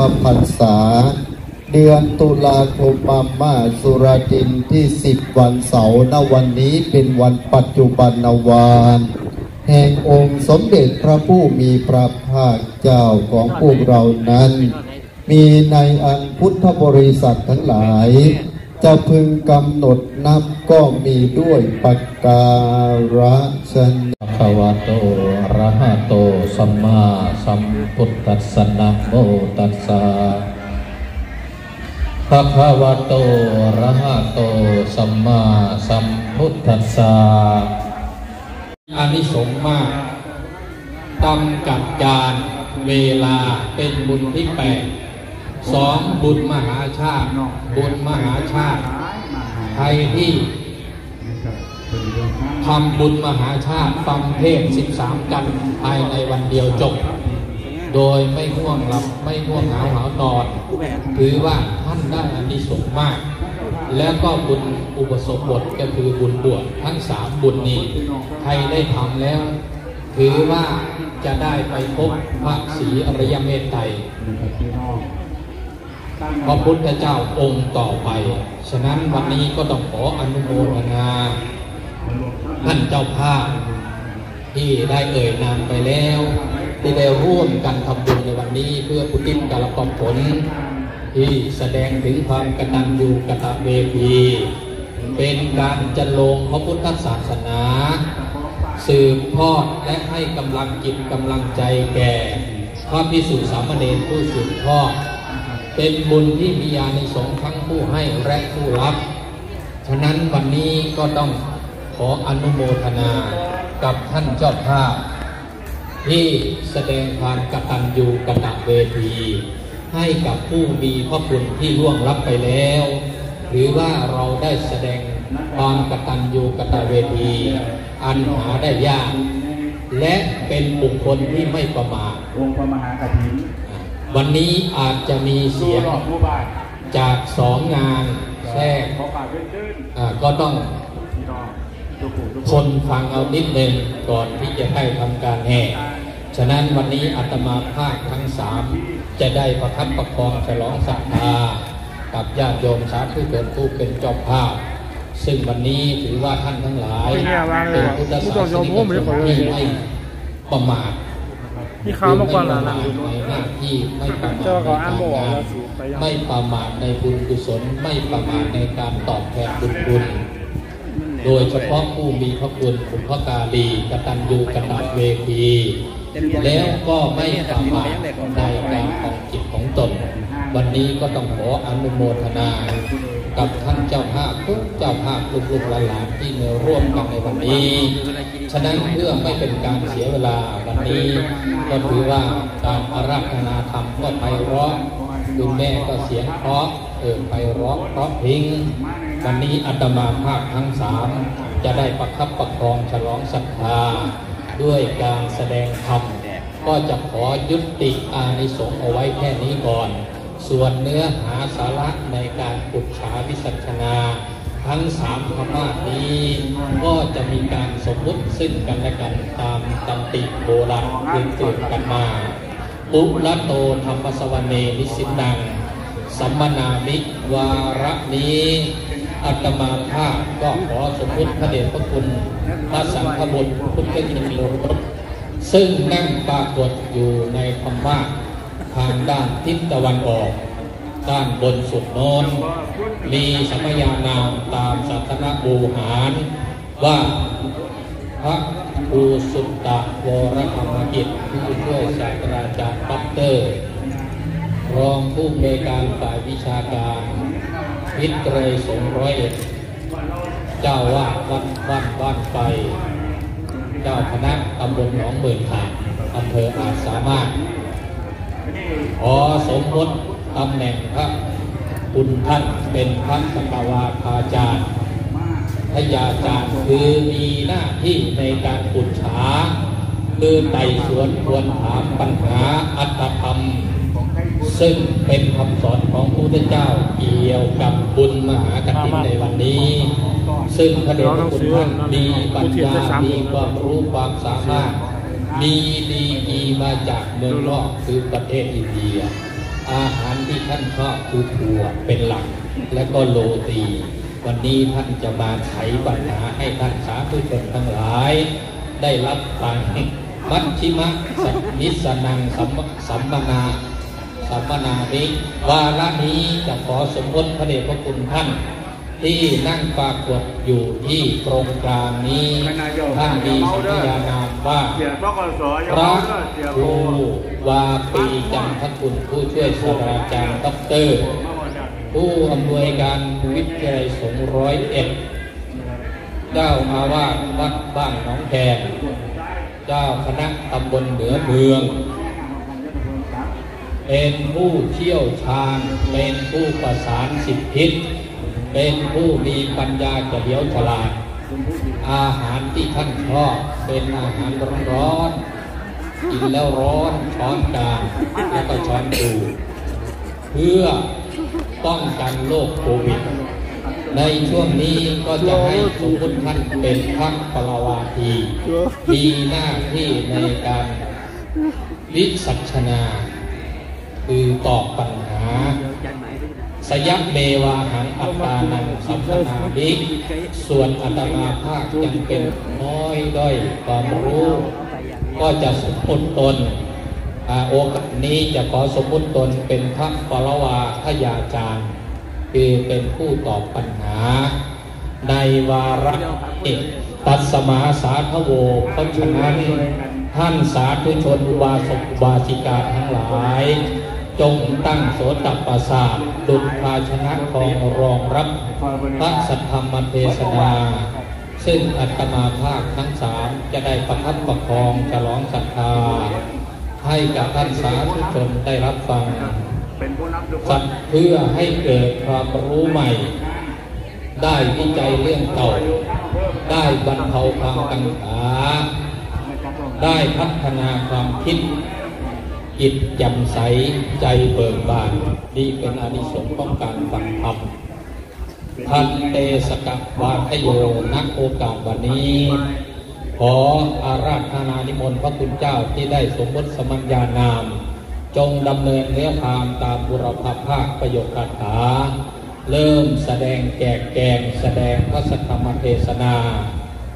พพรรษา เดือนตุลาคมมามาสุรดินที่สิบวันเสาร์ณวันนี้เป็นวันปัจจุบันนวานแห่งองค์สมเด็จพระผู้มีพระภาคเจ้าของพวกเรานั้น มีในอันพุทธบริษัททั้งหลาย จะพึงกำหนดนับก็มีด้วยปักการะชนภวโต หะโตสัมมาสัมพุทธัสสะนะโมตัสสะภะคะวะโตอะระหะโตสัมมาสัมพุทธัสสะอานิสงส์มากตำกับจานเวลาเป็นบุญที่แปดสองบุญมหาชาติบุญมหาชาติใครที่ ทำบุญมหาชาติฟังเทศ 13 กันภายในวันเดียวจบ โดยไม่ง่วงหลับไม่ง่วงหงาหาวนอน ถือว่าท่านได้อานิสงส์มาก แล้วก็บุญอุปสมบทก็คือบุญบวชทั้งสามบุญนี้ ใครได้ทำแล้ว ถือว่าจะได้ไปพบพระศรีอริยเมตไตรพระพุทธเจ้าองค์ต่อไป ฉะนั้นวันนี้ก็ต้องขออนุโมทนา ท่านเจ้าภาพที่ได้เอ่ยนามไปแล้วที่ได้ร่วมกันทำบุญในวันนี้ เพื่อพุทิศกาลปผล ที่แสดงถึงความกตัญญูกตเวทีเป็นการจันลงพระพุทธศาสนา สืบทอดและให้กำลังจิตกำลังใจแก่พระพิสุสามเณรผู้สืบทอดเป็นบุญที่มีอานิสงส์ทั้งผู้ให้และผู้รับ ฉะนั้นวันนี้ก็ต้อง ออนุโมทนากับท่านเจ้าภาพ ที่แสดงความกตัญญูกตเวที ให้กับผู้มีพระคุณที่ล่วงลับไปแล้ว หรือว่าเราได้แสดงความกตัญญูกตเวที อันหาได้ยาก และเป็นบุคคลที่ไม่ประมาทองค์พระมหากฐินวันนี้อาจจะมีเสียงรอบผู้บ้านจากสองงานแทรกขอฝากเพื่อนอ่าก็ต้อง ๆพี่น้องทุกผู้ทุกคนฟังเอานิดหนึ่งก่อนที่จะได้ทำการแห่ ฉะนั้นวันนี้อาตมาภาคทั้งสามจะได้ประทับประคองฉลองศรัทธากับญาติโยมสาธุชนผู้เป็นเจ้าภาพ ซึ่งวันนี้ถือว่าท่านทั้งหลายเป็นพุทธศาสนิกชนที่ไม่ประมาทมีข่าวมาก่อนหปลาระนมาทในหน้าที่ไม่ประมาทเจ้าก็อ่านบ่ในออกการแล้วสิไปยังไม่ประมาทในบุญกุศลไม่ประมาทในการตอบแทนบุญคุณ โดยเฉพาะผู้มีพระคุณคุณพระกาลีกตัญญูกตเวที แล้วก็ไม่ประมาทในการของจิตของตน วันนี้ก็ต้องขออนุโมทนา กับท่านเจ้าภาพทุกเจ้าภาพลูกๆหลานที่มาร่วมกันในวันนี้ ฉะนั้นเพื่อไม่เป็นการเสียเวลาวันนี้ ก็ถือว่าการอาราธนาธรรมก็ไพเราะคุณแม่ก็เสียงเพราะเออไพเราะเพราะพิง วันนี้อาตมาภาคทั้งสามจะได้ประคับประคองฉลองศรัทธา ด้วยการแสดงธรรม ก็จะขอยุติอานิสงส์เอาไว้แค่นี้ก่อน ส่วนเนื้อหาสาระในการปุจฉาวิสัชนาทั้งสามธรรมะนี้ก็จะมีการสมมุติซึ่งกันและกันตามตันติโบราณเรียนตื่นกันมาปุระโตธรรมสวเนนิสินังสัมมนามิวาระนี้ อัตมาภาพก็ขอสมมุติพระเดชพระคุณพระสังฆบุตรพุทธกิโลรสซึ่งนั่งปรากฏอยู่ในธรรมะทางด้านทิศตะวันออก ด้านบนสุดโน้น มีสมญานามตามสัตนบูหารว่าพระครูสุตตะวรธรรมกิจผู้ช่วยศาสตราจารย์ด็อกเตอร์ รองผู้อำนวยการฝ่ายวิชาการ พิตรยสงร้อยเอ็ดเจ้าวาดวัดบ้านบ้านไฟเจ้าคณะตำบลหนองเบินขาดอำเภออาจสามารถขอสมมติตำแหน่งพระคุณท่านเป็นพระสกวาคาจารย์พยาจารย์คือมีหน้าที่ในการปุจฉาคือไต่สวนควรถามปัญหาอัตธรรม ซึ่งเป็นคำสอนของพระพุทธเจ้าเกี่ยวกับบุญมหากฐินในวันนี้ ซึ่งพระเดชพระคุณท่านมีปัญญามีความรู้ความสามารถ มีดีกีมาจากเมืองนอกคือประเทศอินเดีย อาหารที่ท่านชอบคือถั่วเป็นหลัก และก็โรตี วันนี้ท่านจะมาไขปัญหาให้ท่านสาธุชนทั้งหลาย ได้รับฟังมัชชิมะสันิสนังสัมสัมมนา สัมมนานี้วาระนี้จะขอสมมติพระเดชพระคุณท่าน ที่นั่งปรากฏอยู่ที่ตรงกลางนี้ท่านมีสัญญานามว่าเสียบกสอยพระก็เสียคโบรูวาปีจันทคุณผู้ช่วยศาสตราจารย์ด็อกเตอร์ผู้อำนวยการวิทยาลัยสงฆ์ร้อยเอ็ดเจ้าอาวาสวัดบ้านหนองแคนเจ้าคณะตำบลเหนือเมือง เป็นผู้เชี่ยวชาญ เป็นผู้ประสานสิทธิเป็นผู้มีปัญญาเฉลียวฉลาด อาหารที่ท่านชอบเป็นอาหารร้อนๆกินแล้วร้อนช้อนกลางแล้วก็ช้อนดูเพื่อป้องกันโรคโควิด ในช่วงนี้ก็จะให้สมมติท่านเป็นพระปรวาที มีหน้าที่ในการวิสัชนา คือตอบปัญหาสยัเมวาหังอัตตานังสัมปนาดิส่วนอัตมาภาคยังเป็นน้อยด้อยความรู้ ก็จะสมมติตนอาโอกาสนี้จะขอสมมติตนเป็นพระปรวาทยาจารย์คือเป็นผู้ตอบปัญหา ในวาระเอกตัสมาสาธโวเพราะฉะนั้นท่านสาธุชนอุบาสกอุบาสิกาทั้งหลาย จงตั้งโสตประสาทดุจภาชนะของรองรับพระสัทธรรมเทศนา ซึ่งอัตมาภาคทั้งสามจะได้ประทับประคองฉลองศรัทธา ให้กับท่านสาธุชนได้รับฟังเป็นผู้นำทุกคสัตเพื่อให้เกิดความรู้ใหม่ ได้วิจัยเรื่องเก่า ได้บรรเทาความกังขา ได้พัฒนาความคิด จิตแจ่มใสใจเบิกบานนี่เป็นอนิสงส์ของการฟังธรรมทันเตสกวาทโยนักโอกาสวันนี้ ขออาราธนานิมนต์พระคุณเจ้าที่ได้สมมติสมัญญานาม จงดำเนินเนื้อพามตามบุรพภาคประโยคคาถา เริ่มแสดงแกกแกงแสดงพระสัทธรรมเทศนา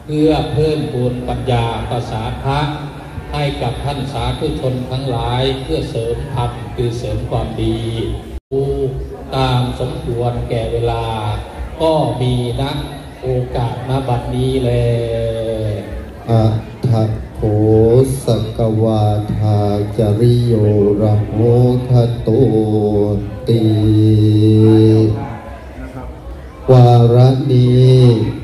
เพื่อเพิ่มบุญปัญญาภาษาพระ ให้กับท่านสาธุชนทั้งหลายเพื่อเสริมธรรมคือเสริมความดีผู้ตามสมควรแก่เวลา ก็มีนะโอกาสณบัดนี้เลยอะทะโขสกวาทาจริโยระโมทะโตตินะครับวาระนี้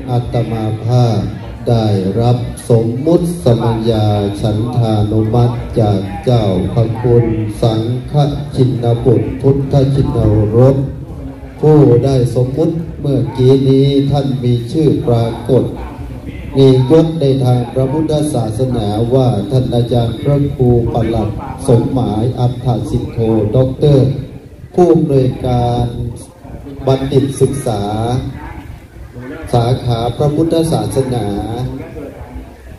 อัตมาภาพได้รับ สมมุติสมัญาฉันทานุมัติจากเจ้าพระคุณสังฆชินบุตรพุทธชินรสผู้ได้สมมุติเมื่อกี้นี้ท่านมีชื่อปรากฏมียศในทางพระพุทธศาสนาว่าท่านอาจารย์พระครูปลัดสมหมายอัฏฐสิทโธด็อกเตอร์ ผู้อำนวยการบัณฑิตศึกษา สาขาพระพุทธศาสนา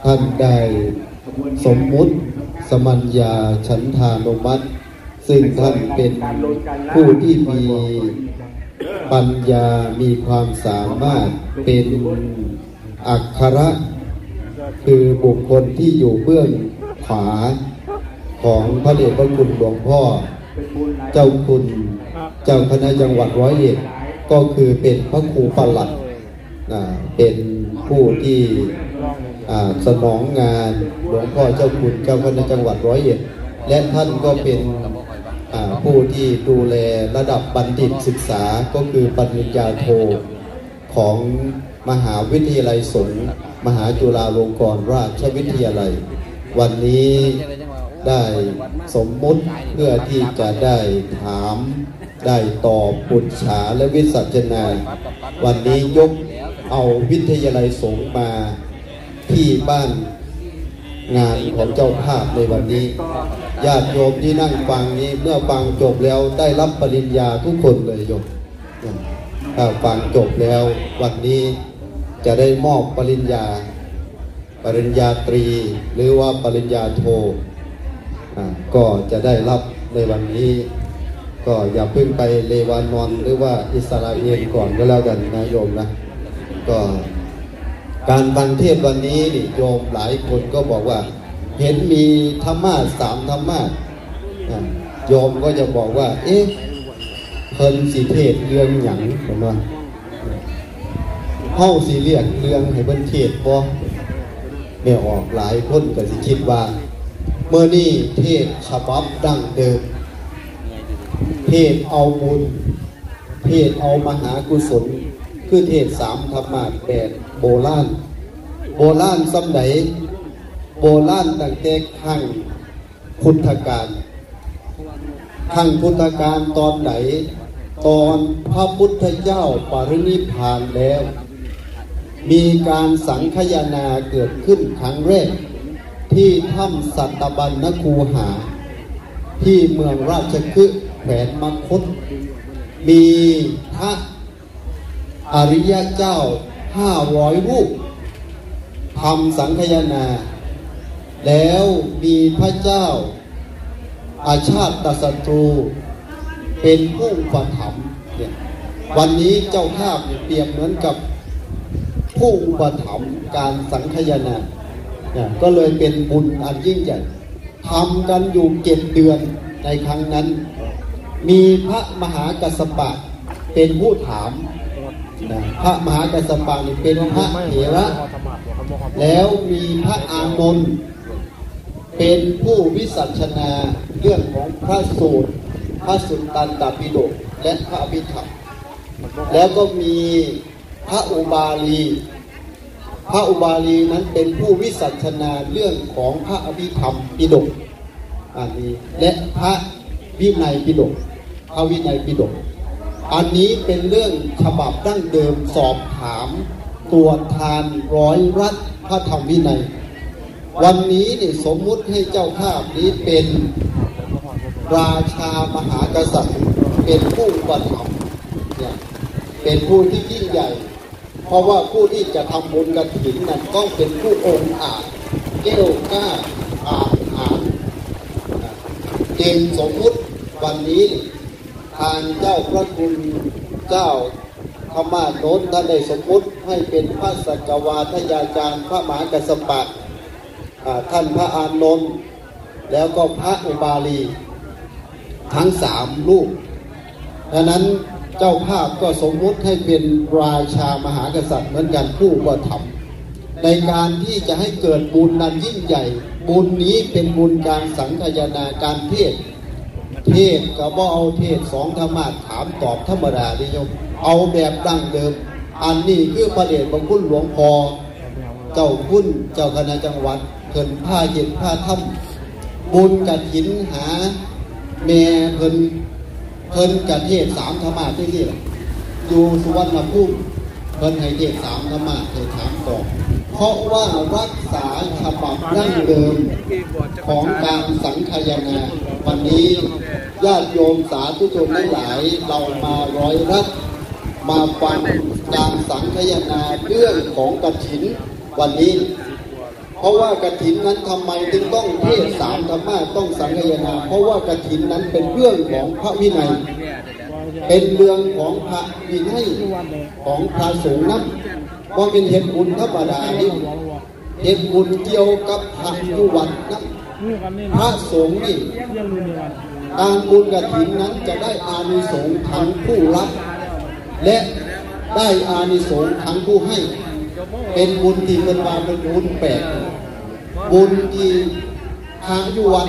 ท่านได้สมมุติสมัญญาฉันทานุมัติ ซึ่งท่านเป็นผู้ที่มีปัญญามีความสามารถเป็นอักขระคือบุคคลที่อยู่เบื้องขวาของพระเดชพระคุณหลวงพ่อ เจ้าคุณ เจ้าคณะจังหวัดร้อยเอ็ดก็คือเป็นพระครูปลัด เป็นผู้ที่สนองงานหลวงพ่อเจ้าคุณเจ้าคณะจังหวัดร้อยเอ็ดและท่านก็เป็นผู้ที่ดูแลระดับบัณฑิตศึกษาก็คือปริญญาโทของมหาวิทยาลัยสงฆ์มหาจุฬาลงกรณราชวิทยาลัย วันนี้ได้สมมุติเพื่อที่จะได้ถามได้ตอบปุจฉาและวิสัชนา วันนี้ยก เอาวิทยาลัยสงฆ์มาที่บ้านงานของเจ้าภาพในวันนี้ ญาติโยมที่นั่งฟังนี้เมื่อฟังจบแล้วได้รับปริญญาทุกคนเลยโยมถ้าฟังจบแล้ววันนี้จะได้มอบปริญญา ปริญญาตรีหรือว่าปริญญาโทก็จะได้รับในวันนี้ ก็อย่าเพิ่งไปเลวานอนหรือว่าอิสราเอลก่อนก็แล้วกันนะโยมนะ ก็การฟังเทศวันนี้นี่โยมหลายคนก็บอกว่า เห็นมีธรรมะสามธรรมะโยมก็จะบอกว่า เอ๊ะเพิ่นสีเทศเรื่องหยังผมว่าเฮาสีเรียกเรื่องให้เพิ่นเทศบ่ไม่ออกหลายคนก็สิคิดว่า เมื่อนี้เทศฉบับดั้งเดิม เทศเอาบุญ เทศเอามหากุศล คือเทศสามธรรมะแปดโบราณโบราณสมัยโบราณตั้งแต่ครั้งพุทธกาลครั้งพุทธกาลตอนไหน ตอนพระพุทธเจ้าปรินิพานแล้ว มีการสังคายนาเกิดขึ้นครั้งแรก ที่ถ้ำสัตบัญนคูหา ที่เมืองราชคฤห์แขวนมคต มีพระ อริยเจ้าห้าร้อยรูปทำสังคายนา แล้วมีพระเจ้า อาชาติตศัตรู เป็นผู้อุปถัมเนี่ยวันนี้เจ้าภาพเนี่ยเปรียบเหมือนกับผู้อุปถัมภ์การสังคายนาเนี่ยก็เลยเป็นบุญอันยิ่งใหญ่ทำกันอยู่เจ็ดเดือนในครั้งนั้น มีพระมหากัสสปะเป็นผู้ถาม พระมหากัสสปะนี่เป็นพระเถระแล้วมีพระอานนท์เป็นผู้วิสัชนาเรื่องของพระสูตร พระสุตตันตปิฎกและพระอภิธรรมแล้วก็มีพระอุบาลี พระอุบาลีนั้นเป็นผู้วิสัชนาเรื่องของพระอภิธรรมปิฎกอันนี้และพระวินัยปิฎกพระวินัยปิฎก อันนี้เป็นเรื่องฉบับดั้งเดิมสอบถามตรวจทานร้อยรัฐพระธรรมวินัย วันนี้นี่สมมุติให้เจ้าภาพนี้เป็นราชามหากษัตริย์ เป็นผู้อุปถัมภ์เนี่ยเป็นผู้ที่ยิ่งใหญ่ เพราะว่าผู้ที่จะทำบุญกระถินนั้นต้องเป็นผู้องค์อาจเก้วกล้าอาจหารเจงสมมุติวันนี้ ทางเจ้าพระคุณเจ้าพม่าโน้นท่านได้สมมุติให้เป็นพระสักวาทยาจารย์พระมหากัสสปะท่านพระอานนท์แล้วก็พระอุบาลี ทั้งสามลูกดังนั้นเจ้าภาพก็สมมุติให้เป็นราชามหากษัตริย์เหมือนกันผู้ก็ทำในการที่จะให้เกิดบุญนั้นยิ่งใหญ่ บุญนี้เป็นบุญการสังคายนาการเทศ เทศก็บ่เอาเทศสองธรรมะถามตอบธรรมดาดิโยม เอาแบบดั้งเดิม อันนี้คือพระเดชพระคุณหลวงพ่อเจ้าคุณเจ้าคณะจังหวัดเพิ่นผ้าเย็นผ้าถ้ำบุญกัดหินหาแม่เพิ่นเพิ่นกัเทศสามธรรมะที่นี่อยู่สุวรรณภูมิเพิ่นให้เทศสามธรรมะให้ถามต่อเพราะว่ารักษาฉบับดั้งเดิมของการสังคายนา วันนี้ญาติโยมสาธุชนทั้งหลายเรามาร้อยรัดมาฟังการสังคายนาเรื่องของกฐินวันนี้ เพราะว่ากฐินนั้นทำไมถึงต้องเทศสามธรรมะต้องสังคายนา เพราะว่ากฐินนั้นเป็นเรื่องของพระวินัย เป็นเรื่องของพระวินัยของพระสงฆ์นั้นว่าเป็นเหตุบุญธรรมดานี่เหตุบุญเกี่ยวกับพระผู้วัดนั้น พระสงฆ์นี่การบุญกฐินนั้นจะได้อานิสงส์ทั้งผู้รับ และได้อานิสงส์ทั้งผู้ให้ เป็นบุญที่เป็นวาเป็นบุญแปดบุญที่ทางยู่วัด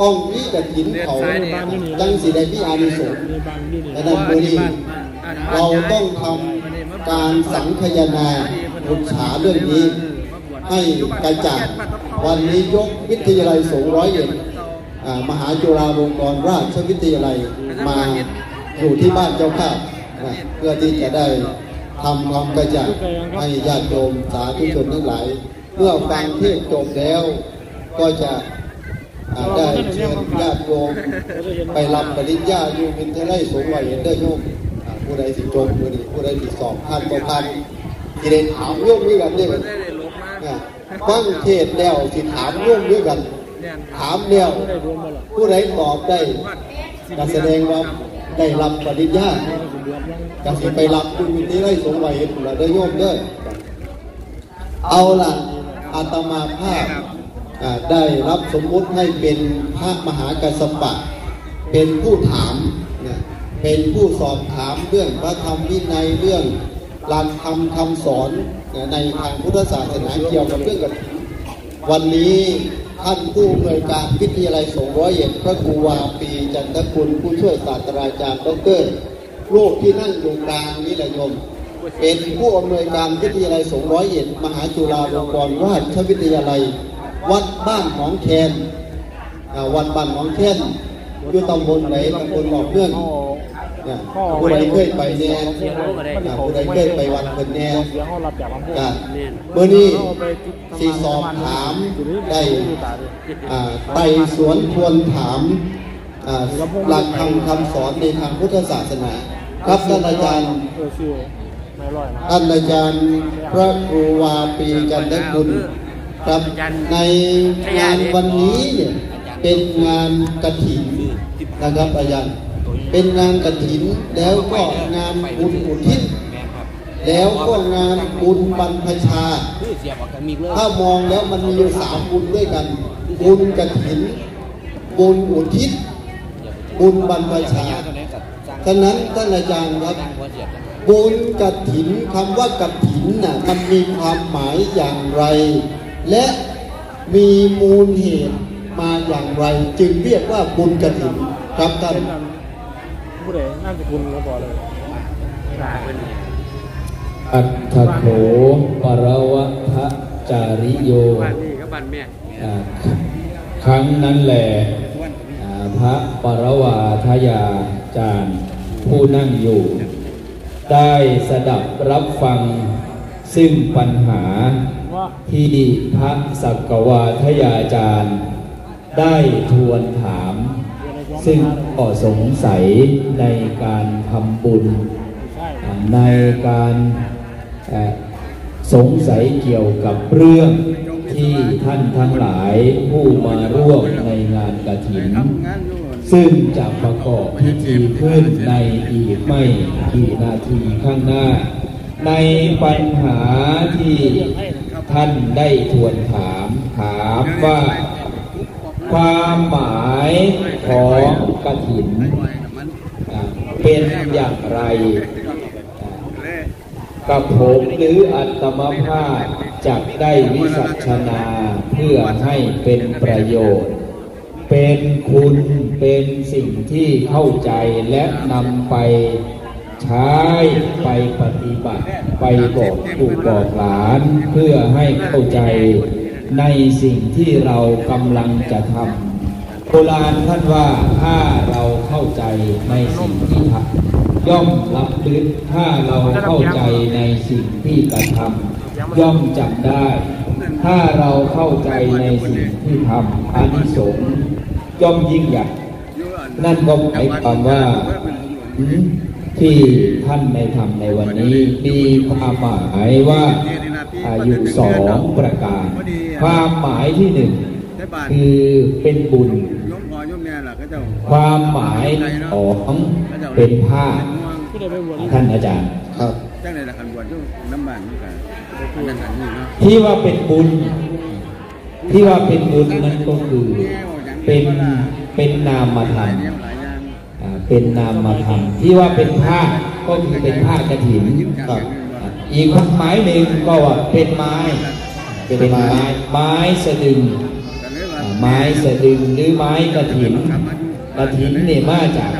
ต้องมีกฐินเขาจังสิได้มีอานิสงส์ดังนั้นบุญนี้เราต้องทำการสังคายนาบุญฉาเรื่องนี้ ให้กระจางวันนี้ยกวิทยาลัยสูงร้อยเอ็ดมหาจุฬาลงกรณราชวิทยาลัยมาอยู่ที่บ้านเจ้าภาพนะเพื่อที่จะได้ทำความกระจ่างให้ญาติโยมสาธุชนทั้งหลายเมื่อฟังเทศน์จบแล้ว ก็จะได้เชิญญาติโยมไปรับปริญญาอยู่วิทยาลัยสงร้อยเอ็ดได้โยมผู้ใดสิจบผู้ใดผู้ใดสิสอบผ่านต่อผ่านที่ได้ถามโยมด้วยกันนี่ยเนี่ย ฟังเทศแล้วสิถามร่วมด้วยกัน ถามแล้วผู้ใดตอบได้การแสดงว่าได้รับปริญญาการสิไปรับคุณวิธีไลสงไว้เห็นเราได้โยมเด้อเอาล่ะอาตมาภาพอ่าได้รับสมมุติให้เป็นพระมหากัสสปะ เป็นผู้ถาม เป็นผู้สอบถามเรื่องพระธรรมวินัยเรื่อง หลักธรรมคำสอนในทางพุทธศาสนาเกี่ยวกับเรื่องกฐินวันนี้ท่านผู้อำนวยการวิทยาลัยสงฆ์ร้อยเอ็ดพระครูวาปีจันทคุณผู้ช่วยศาสตราจารย์ดรรูปที่นั่งอยู่กลางนี้แหละโยมเป็นผู้อำนวยการวิทยาลัยสงฆ์ร้อยเอ็ดมหาจุฬาลงกรณราชวิทยาลัย วัดบ้านหนองแคนอ่วัดบ้านหนองแคนอยู่ตำบลไหนตำบลหนองเนื่อง อ่าผู้ใดเคยไปแน่ผู้ใดเคยไปวัดเพิ่นแน่เสียงเขารับจากบางพวกอ่าเมื่อนี้สีสอบถามได้ไต่สวนทวนถามหลักธรรมคำสอนในทางพุทธศาสนา ครับท่านอาจารย์ออชื่อไม่ร้อยนะท่านอาจารย์พระครูวาปีกันทคุณครับในงานวันนี้เนี่ยเป็นงานกฐินนะครับอาจารย์ เป็นงานกฐินแล้วก็งานบุญอุทิศแล้วก็งานบุญบรรพชา ถ้ามองแล้วมันมีอยู่สามบุญด้วยกัน บุญกฐิน บุญอุทิศ บุญบรรพชา ฉะนั้นท่านอาจารย์ครับ บุญกฐินคำว่ากฐินน่ะมันมีความหมายอย่างไร และมีมูลเหตุมาอย่างไร จึงเรียกว่าบุญกฐินครับท่านเป็นอัน ผู้ใดน่าจะคุล้วบอเลยอัตถโขปรวัทจาริโยบ้านนี่ก็บ้านแม่ครั้งนั้นแหละพระปรวาทยาจารย์ผู้นั่งอยู่ ได้สดับรับฟังซึ่งปัญหาว่าที่พระสักวาทยาจารย์ ได้ทวนถาม ซึ่งก็สงสัยในการทำบุญ ในการสงสัยเกี่ยวกับเรื่องที่ท่านทั้งหลายผู้มาร่วมในงานกฐิน ซึ่งจะประกอบพิธีขึ้นในอีกไม่กี่นาทีข้างหน้า ในปัญหาที่ท่านได้ทวนถามถามว่าความหมาย ของกฐินอ่าเป็นอย่างไร กับผมหรืออัตมภาพจะได้วิสัชนาเพื่อให้เป็นประโยชน์ เป็นคุณเป็นสิ่งที่เข้าใจและนำไปใช้ไปปฏิบัติ ไปบอกลูกบอกหลานเพื่อให้เข้าใจในสิ่งที่เรากำลังจะทำ โบราณท่านว่าถ้าเราเข้าใจในสิ่งที่ทำย่อมรับลึกถ้าเราเข้าใจในสิ่งที่กระทำย่อมจำได้ ถ้าเราเข้าใจในสิ่งที่ทำอานิสงส์ย่อมยิ่งใหญ่นั่นก็หมายความว่าที่ท่านในทำในวันนี้มีความหมายว่าอาอยู่สองประการ ความหมายที่หนึ่งคือเป็นบุญ ความหมายของเป็นผ้าผู้ใดไปบวชนี่ท่านอาจารย์ครับจังได๋ล่ะคันบวชอยู่น้ำบ้านนี่ก็อันนั้นอันนี้เนาะที่ว่าเป็นบุญ ที่ว่าเป็นบุญนั้นก็คือเป็นเป็นนามธรรมเรียกหลายอย่างอ่าเป็นนามธรรมที่ว่าเป็นผ้าก็คือเป็นผ้ากฐินครับอ่าอีกความหมายหนึ่งก็ว่าเป็นไม้ เป็นไม้ไม้สะดึงก็เลยว่าอ่าไม้สะดึงหรือไม้กฐิน กฐินเนี่ยมาจาก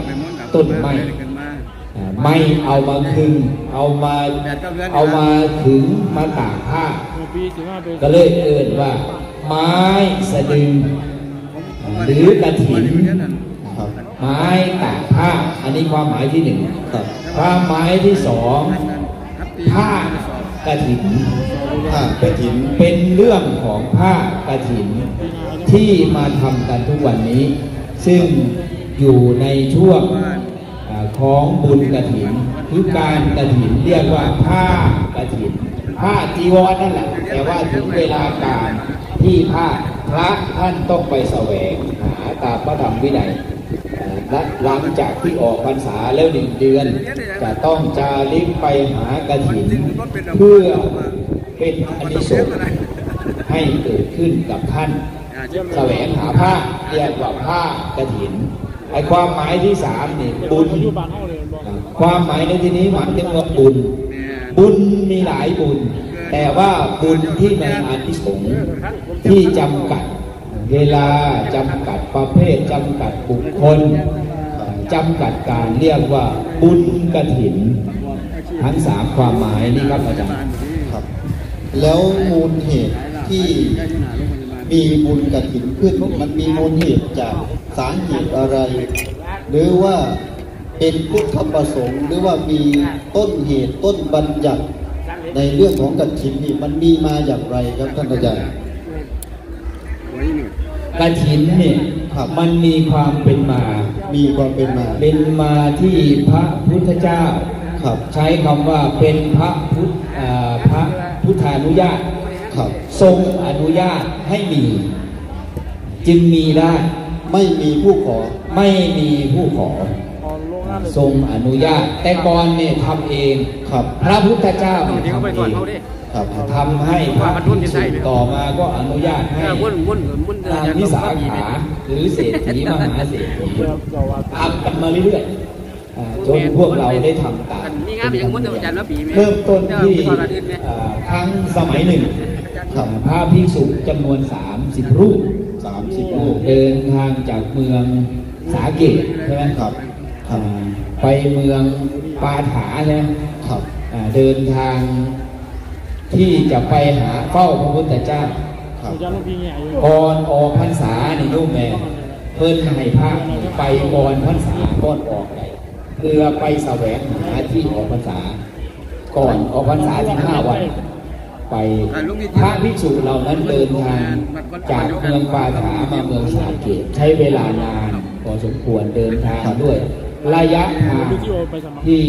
ต้นไม้ขึ้นมาอ่าไม้เอามาคึงเอามาเอามาขึงมาตากผ้าปีสิบห้าปีก็เลยเอินว่า ไม้สะดึงหรือกระถินครับไม้ตากผ้า อันนี้ความหมายที่หนึ่งครับความหมายที่สองผ้ากระถินผ้ากฐินเป็นเรื่องของผ้ากระถินที่มาทำกันทุกวันนี้ ซึ่งอยู่ในช่วงของบุญกระถินคือการกระถินเรียกว่าผ้ากระถินผ้าจีวรนั่นแหละ แต่ว่าถึงเวลาการที่ผ้าพระท่านต้องไปแสวงหาตามพระธรรมวินัยและหลังจากที่ออกพรรษาแล้วหนึ่งเดือน จะต้องจาริกไปหากระถิน เพื่อเป็นอนิสงส์ให้เกิดขึ้นกับท่าน แสวงหาผ้าเรียกว่าผ้ากระถินไอความหมายที่สามนี่บุญความหมายในที่นี้หมายถึงว่าบุญ บุญมีหลายบุญ แต่ว่าบุญที่ในอานิสงส์ที่จำกัด เวลาจำกัดประเภทจำกัดบุคคลจำกัดการเรียกว่าบุญกระถิน ทั้งสามความหมายนี่ครับอาจารย์ครับ แล้วมูลเหตุที่ มีบุญกระถินขึ้นมันมีมูลเหตุจากสาเหตุอะไร หรือว่าเป็นพุทธประสงค์ หรือว่ามีต้นเหตุต้นบัญญัติในเรื่องของกระถินนี่มันมีมาอย่างไรครับท่านอาจารย์กระถินเนี่ยครับมันมีความเป็นมา มีความเป็นมา เป็นมาที่พระพุทธเจ้าครับใช้คำว่าเป็นพระพุทธอ่าพระพุทธานุญาตครับ ทรงอนุญาตให้มี จึงมีได้ ไม่มีผู้ขอ ไม่มีผู้ขอตอนโลกนั้นเลยทรงอนุญาต แต่ก่อนเนี่ยทำเองครับพระพุทธเจ้าเนี่ยเดี๋ยวเขาไปทำสเออนงเขาดิครับทำให้พระภิกษุต่อมาก็อนุญาตให้เออมุ่นมุ่นมุ่นเดินนางวิสาขาหรือเศรษฐีมหาเศรษฐีเจ้าเจ้าว่าทำกันมาเรื่อยๆอ่าจนพวกเราได้ทำตามมีงานอย่างมุ่นเดินอาจารย์แล้วปีเริ่มต้นที่ตอนอื่นไหมอ่าครั้งสมัยหนึ่ง ครับพระภิกษุจำนวน 30 รูปสามสิบรูปเดินทางจากเมืองสาเกตใช่ไหมครับอ่าไปเมืองปาถาใช่ไหมครับอ่าเดินทางที่จะไปหาเฝ้าพระพุทธเจ้าครับอาจารย์ลูกพี่ใหญ่อยู่ก่อนออกพรรษานี่ลูกแม่เพิ่นให้พระไปก่อนพรรษาก่อนออกไปเพื่อไปแสวงหาที่ออกพรรษา ก่อนออกพรรษาที่ห้าวัน ไปพระภิกษุเหล่านั้นเดินทางจากเมืองปาถามาเมืองสาเกตใช้เวลานานพอสมควรเดินทางด้วย ระยะทางลูกที่โอไปสมัครที่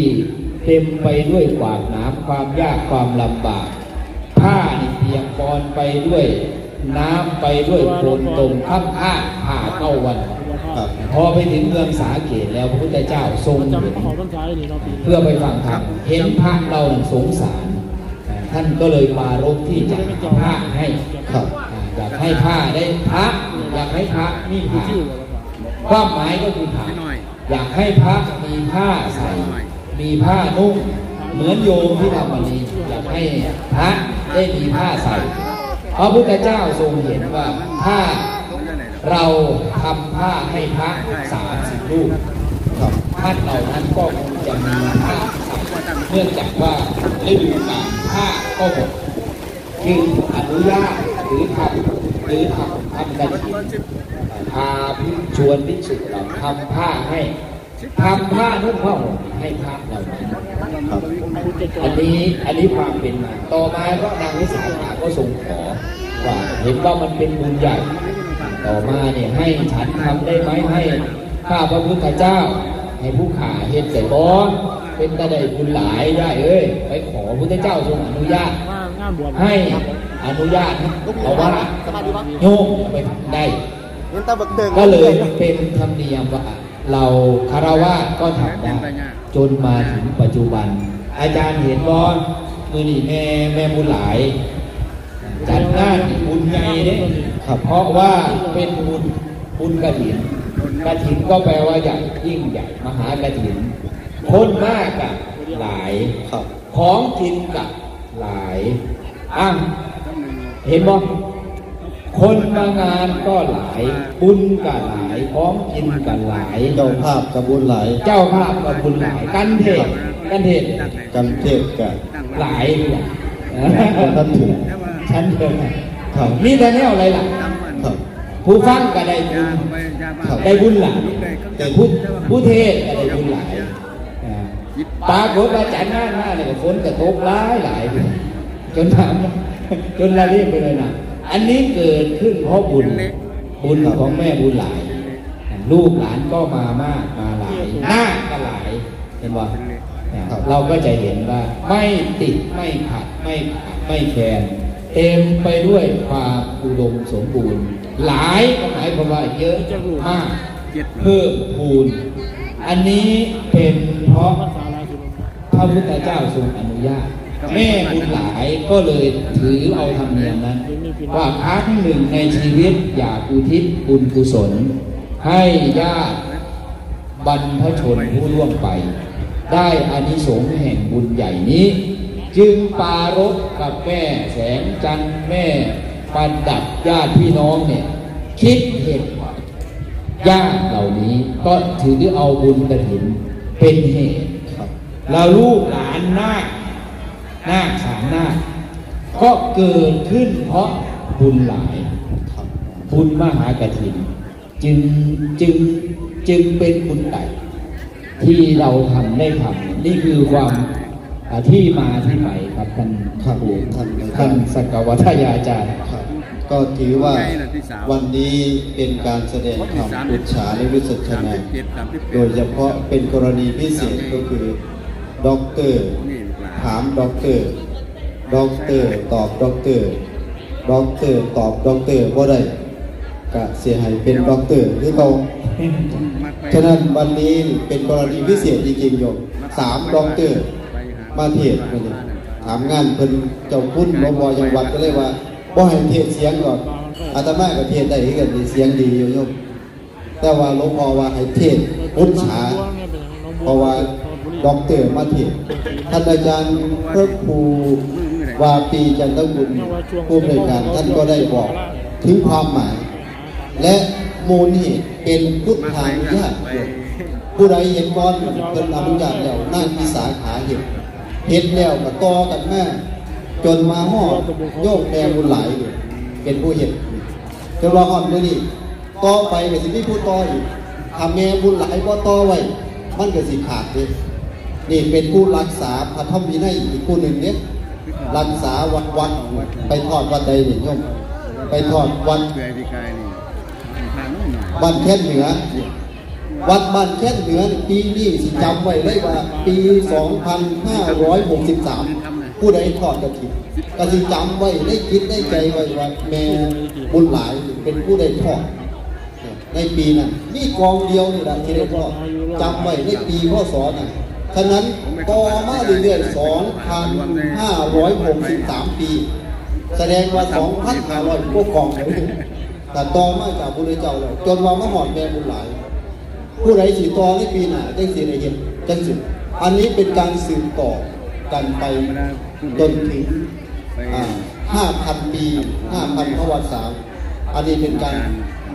เต็มไปด้วยกวากน้ำความยากความลำบาก ผ้านี่เพียงปอนไปด้วยน้ำไปด้วยโคลนตมข้ามอ้าผ่าเข้าวันครับพอไปถึงเมืองสาเกตแล้วพระพุทธเจ้าทรงประเห็นจำของต้นท้ายนี่เนาะปีเพื่อไปฟังธรรมเห็นพระเราสงสาร ท่านก็เลยมารบที่จะหาผ้าให้ครับอ่าอยากให้ผ้าได้พระอยากให้พระมีผ้าชื่อความหมายก็คือผ้าอยากให้พระมีผ้าใส่มีผ้านุ่งเหมือนโยมที่ทำวันนี้อยากให้พระได้มีผ้าใส่พระพุทธเจ้าทรงเห็นว่าถ้าเราทำผ้าให้พระสามสิบรูปครับท่านเหล่านั้นก็คงจะมีผ้าใส่ เนื่องจากว่าฤดูกาลผ้าก็หมดจึงอนุญาตหรือทำหรือทำทำกันกินพาพิชวนภิกษุเราทำผ้าให้ทำผ้านุ่งผ้าห่มให้พระเหล่านั้นครับอันนี้อันนี้ความเป็นมาต่อมาก็นางวิสาขาก็ทรงขอว่าเห็นว่ามันเป็นบุญใหญ่ ต่อมาเนี่ยให้ฉันทำได้ไหมให้ข้าพระพุทธเจ้า ให้ผู้ขาเฮ็ดใส่บอน เป็นตะได้บุญหลายได้เอ้ยไปขอพุทธเจ้าทรงอนุญาตงานงานบวชให้อนุญาตเพราะว่าโยมไปทำได้ก็เลยเป็นธรรมเนียมว่าเราคารวะก็ทำได้จนมาถึงปัจจุบัน อาจารย์เห็นบอลมือนี่แม่แม่บุญหลาย จัดงานบุญใหญ่เนี่ยครับเพราะว่าเป็นบุญบุญกระถินกระถินก็แปลว่าใหญ่ยิ่งใหญ่มหากระถิน คนมากกับหลายครับของกินกับหลายอะเห็นบ่คนมางานก็หลาย บุญก็หลายของกินก็หลาย เจ้าภาพกระบุญหลาย เจ้าภาพก็บุญหลาย กันเทศกันเทศกันเทศกันหลายอย่างท่านถึงฉันเดินครับมีแต่แนวอะไรล่ะครับผู้ฟังก็ได้บุญครับได้บุญหลายแต่ผู้ผู้เทศก็ได้บุญหลายอ่า ปรากฏว่าจัดงาหนมาเนี่ยก็ฝนก็ตกหลายหลายจนทำจนละเรียบไปเลยนะอันนี้เกิดขึ้นเพราะบุญบุญของแม่บุญหลาย ลูกหลานก็มามากมาหลายหน้าก็หลายเห็นว่าเราก็จะเห็นว่า ไม่ติดไม่ขัดไม่ขาดไม่แคนเต็มไปด้วยความอุดมสมบูรณ์ หลายก็หมายความว่าเยอะมากเพิ่มพูน อันนี้เป็นเพราะ พระพุทธเจ้าทรงอนุญาต แม่บุญหลายก็เลยถือเอาธรรมเนียมนั้น ว่าครั้งหนึ่งในชีวิตอยากอุทิศบุญกุศล ให้ญาติบรรพชนผู้ล่วงไป ได้อานิสงส์แห่งบุญใหญ่นี้ จึงปารบกับแม่แสงจันทร์แม่ปันดับญาติพี่น้องเนี่ยคิดเห็นญาติเหล่านี้ก็ถือเอาบุญกระถินเป็นเหตุ เราลูกหลานนาคนาคขานนาคก็เกิดขึ้นเพราะบุญหลายครับบุญมหากถิน จึงจึงจึงเป็นบุญใหญ่ที่เราทำได้ทำนี่คือความอ่าที่มาที่ไปครับท่านครับครูท่านอาจารย์ท่านสกวัทยาจารย์ครับก็ถือว่าวันนี้เป็นการแสดงธรรมบุษาและวิสุทธนาโดยเฉพาะเป็นกรณีพิเศษก็คือ ด็อกเตอร์ ถามด็อกเตอร์ด็อกเตอร์ตอบด็อกเตอร์ด็อกเตอร์ตอบด็อกเตอร์ว่าได้กะเสียหายเป็นด็อกเตอร์คือเขาฉะนั้นวันนี้เป็นกรณีพิเศษจริงๆโยมสามด็อกเตอร์มาเทศน์มาเนี่ยถามงานเพิ่นเจ้าคุณหลวงพ่อจังหวัดก็เลยว่าบ่ให้เทศน์เสียงก่อนอาตมาก็เทศน์ได้คือกันนี่เสียงดีอยู่โยมแต่ว่าหลวงพ่อว่าให้เทศน์พุทธาเพราะว่า ด็อกเตอร์มาเทศท่านอาจารย์พระครูวาปีจันทบุญผู้บริการท่านก็ได้บอกถึงความหมาย และมูลเหตุเป็นพุทธานุญาตโยมผู้ใดเห็นก้อนเพิ่นอนุญาตแล้วนั่งพิสาขาเห็นเห็นแล้วก็ต่อกันมาจนมาหอดโยกแม่บุญหลายเป็นผู้เห็นจนว่าฮอดมื้อนี้ต่อไปก็สิมีผู้ต่ออีกถ้าแม่บุญหลายบ่ต่อไว้มันก็สิขาดเด้ นี่เป็นผู้รักษาพระธรรมวินัยอีกผู้หนึ่งเนี่ยรักษาวัดวัดไปทอดวัดใดนี่โยมไปทอดวัดบ้านแค่นเหนือ วัดบ้านแค่นเหนือปีนี้สิจำไว้เลยว่า ปี 2563 ผู้ใดทอดกระถิ่นก็สิจำไว้ได้คิดได้ใจไว้ว่าแม่บุญหลายเป็นผู้ใดทอดในปีนั้นมีกองเดียวนี่แหละที่ได้ทอดจำไว้ในปีพศน่ะ ฉะนั้นต่อมาเรื่อยๆ2,563 ปี แสดงว่า 2,500พวกกองเลยแต่ต่อมาจากพระพุทธเจ้าแล้วจนว่ามาหอดแม่บุญหลาย ผู้ใดสีต่อในปีหน้าได้สีในเห็นจังสิอันนี้เป็นการสืบต่อกันไปจนถึงห้าพันปีห้าพันพระวัติศาสตร์อันนี้เป็นการ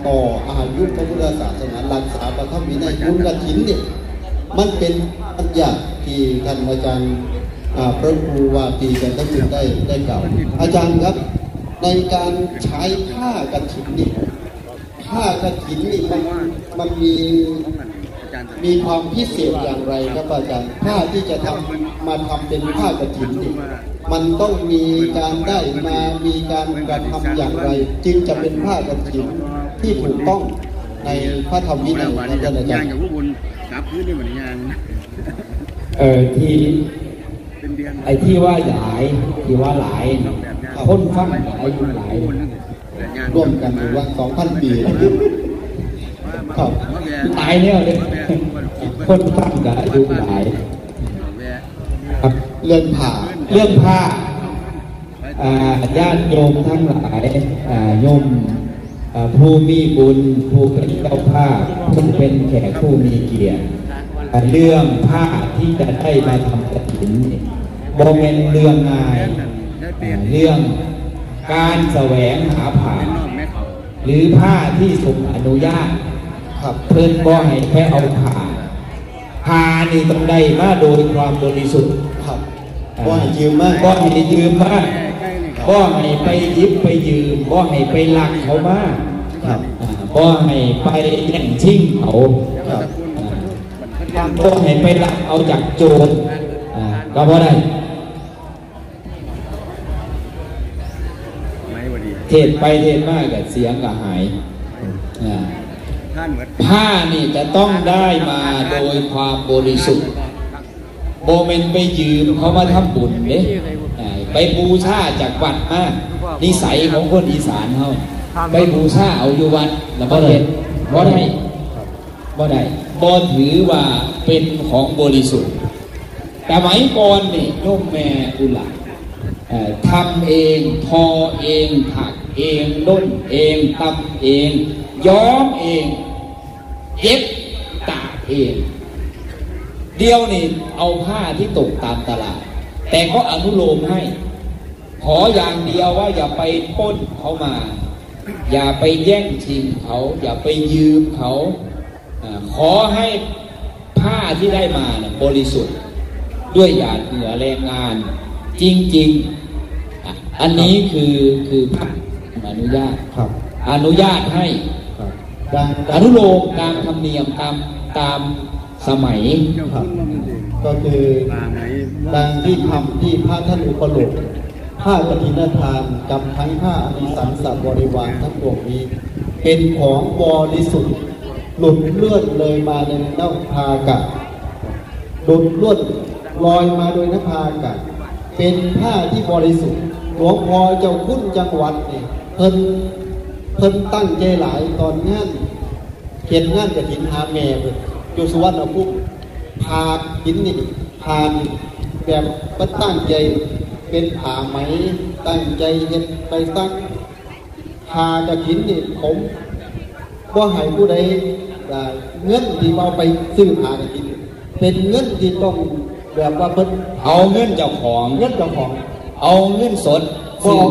ต่ออายุพระพุทธศาสนารักษาพระธรรมวินัยบุญกฐินเนี่ยมันเป็น ปัญญาที่ท่านอาจารย์พระครูวาปีกันทั้งสิ้นได้ได้กล่าวอาจารย์ครับในการใช้ผ้ากฐินนี่ผ้ากฐินนี่มันมันมีมีความพิเศษอย่างไรครับอาจารย์ผ้าที่จะทำมาทำเป็นผ้ากฐินนี่มันต้องมีการได้มามีการกระทำอย่างไร จึงจะเป็นผ้ากฐินที่ถูกต้องในพระธรรมวินัยวันะนี้ท่านอาจายางรย์ เออที่ไอ้ที่ว่าหลายที่ว่าหลายคนฟังอายุหลายร่วมกันอยู่ว่า2,000ปีครับหลายเนี่ยเลยคนฟังกับอายุหลายครับเรื่องผ่าเรื่องผ้าญาติโยมทั้งหลายโยมผู้มีบุญผู้เป็นเจ้าผ้าผู้เป็นแขกผู้มีเกียรติ เรื่องผ้าที่จะได้มาทำกระถินเนี่ยโมเมนเรื่องง่ายอ่าเรื่องการแสวงหาผ่าเป็นน้องแม่เขาหรือผ้าที่ทรงอนุญาตครับเพิ่นบ่ให้แค่เอาผ่าผ่านี่ต้องได้มาโดยความบริสุทธิ์ครับว่าให้ยืมมากบ่ให้ยืมมาใกล้ๆนี่บ่ให้ไปยิบไปยืมบ่ให้ไปลักเขามาครับอ่าบ่ให้ไปแย่งชิงเขาครับ บ่ให้ไปลักเอาจากโจรอ่าก็บ่ได้ไม่วันดีเทศไปเทศมาก็เสียงก็หายอ่าท่านเหมือนผ้านี่จะต้องได้มาโดยความบริสุทธิ์โมเมนไปยืมเขามาทำบุญเด้อ่าไปบูชาจากวัดมานิสัยของคนอีสานเขาไปบูชาเอาอยู่วัดแล้วบ่ได้บ่ได้บ่ได้ บ่ถือว่าเป็นของบริสุทธิ์แต่ไหมก่อนนี่โยมแม่อุหลาเอ่อทำเองทอเองถักเองด้นเองตำเอง ย้อมเองเย็บตากเอง เดียวนี่เอาผ้าที่ตกตามตลาด แต่ก็อนุโลมให้ ขออย่างเดียวว่าอย่าไปปล้นเขามา อย่าไปแย่งชิงเขา อย่าไปยืมเขา ขอให้ผ้าที่ได้มาเนี่ยบริสุทธิ์ด้วยหยาดเหงื่อแรงงาน จริง ๆอะอันนี้คือคือพระอนุญาตครับอนุญาตให้ครับดังอนุโลมตามธรรมเนียมตามตามสมัยครับก็คือปลาไหมดังที่ทำที่พระท่านอุปโลกผ้ากฐินทานกับทั้งผ้าอนิสังสับริวารทั้งปวงนี้ เป็นของบริสุทธิ์ หลุดเลื่อนเลยมาในนภาอากาศหลุดเลื่อนลอยมาโดยนภาอากาศเป็นผ้าที่บริสุทธิ์หลวงพ่อเจ้าคุณจังหวัดเนี่ยเพิ่นเพิ่นตั้งใจหลายตอนงานเห็นงานกับหินหาแม่เพิ่นอยู่สุวรรณภูมิพาหินนี่พาแบบก็ตั้งใจเป็นผาไหมตั้งใจเฮ็ดไปตั้งพากับหินนี่ผมว่าให้ผู้ใด เงินที่เอาไปซื้อผากิน เป็นเงินที่ต้องแบบว่าเพิ่นเอาเงินเจ้าของเงินเจ้าของ เอาเงินสดซื้อเอา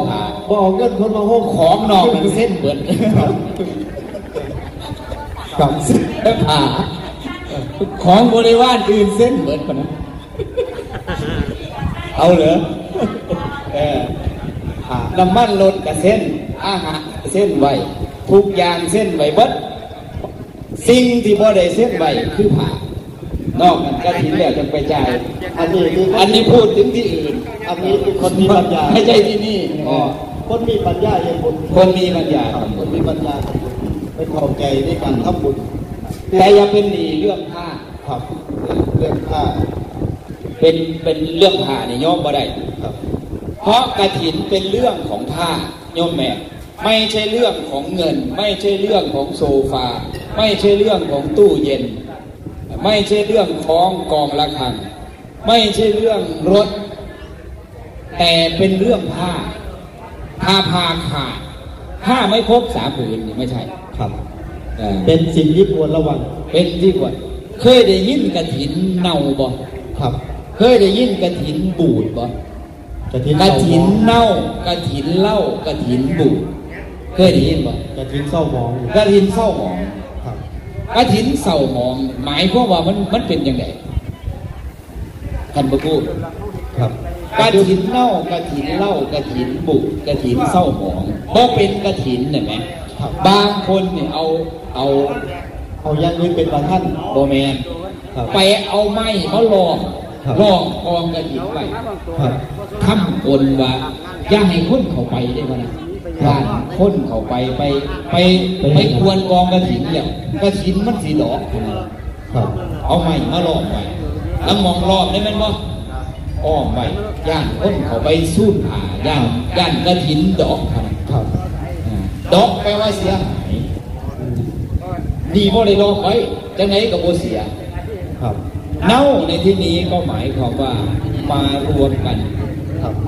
บ่เอาเงินคนมาโฮมของนอกมันเส้นเบิดครับแล้วผ้าของบริวารอื่นเส้นเบิดปะนะเอาเหรอเออน้ำมันรถกับเส้นอาหารเส้นไว้ทุกอย่างเส้นไว้เบิด สิ่งที่บ่ได้เส้นไว้คือผ้านอกนั้นก็ทิ้งแล้วจะไปจ่าย อันนี้คืออันนี้พูดถึงที่อื่น อันนี้คือคนมีปัญญาไม่ใช่ที่นี่อ๋อคนมีปัญญาอย่างบุญคนมีปัญญาครับคนมีปัญญาไปเข้าใจในการทำบุญแต่อย่าเป็นหนีเรื่องผ้าครับเรื่องผ้าเป็นเป็นเรื่องผ้าเนี่ยย่อมบ่ได้ครับเพราะกระถินเป็นเรื่องของผ้าโยมแม่ไม่ใช่เรื่องของเงิน ไม่ใช่เรื่องของโซฟา ไม่ใช่เรื่องของตู้เย็น ไม่ใช่เรื่องของกองระฆังไม่ใช่เรื่องรถ แต่เป็นเรื่องผ้าผ้าผ้าขาดผ้าไม่ครบสามผืนนี่ไม่ใช่ครับเอ่อเป็นสิ่งที่ควรระวัง เป็นที่ควรเคยได้ยินกระถินเน่าบ่ครับ เคยได้ยินกระถินบูดบ่กระถินกระเศร้าหมถิอนงเน่ากระถินเหล้ากระถินบูดเคยได้ยินบ่กระถินเศร้าหมองกระถินเศร้าหมองครับ กระถินเศร้าหมองหมายความว่ามันมันเป็นยังไงท่านพระพูดครับกระถินเน่ากระถินเหล้ากระถินบูดกระถินเศร้าหมองบ่เป็นกระถินเห็นไหมครับบางคนเนี่ยเอาเอาเอาอย่างนี้เป็นประท่านโบแมนครับไปเอาไม้มาลองครับลองกองกระถินไว้ครับทำกลว่าอย่าให้คนเข้าไปได้ป่ะนะ ย่านคนเขาไปไปไปไปควรกองกระถินเนี่ยกระถินมันสีดอกเอาไม้มาล้อมไว้แล้วมองรอบได้ไหมบ่อ้อมไว้ย่านคนเขาไปสู้ผ่าย่านย่านกระถินดอกเท่านั้นครับดอกแปลว่าเสียหายดีบ่ได้ลอกไว้จังไหนก็บ่เสีย ครับ เน่าในที่นี้ก็หมายความว่ามารวมกัน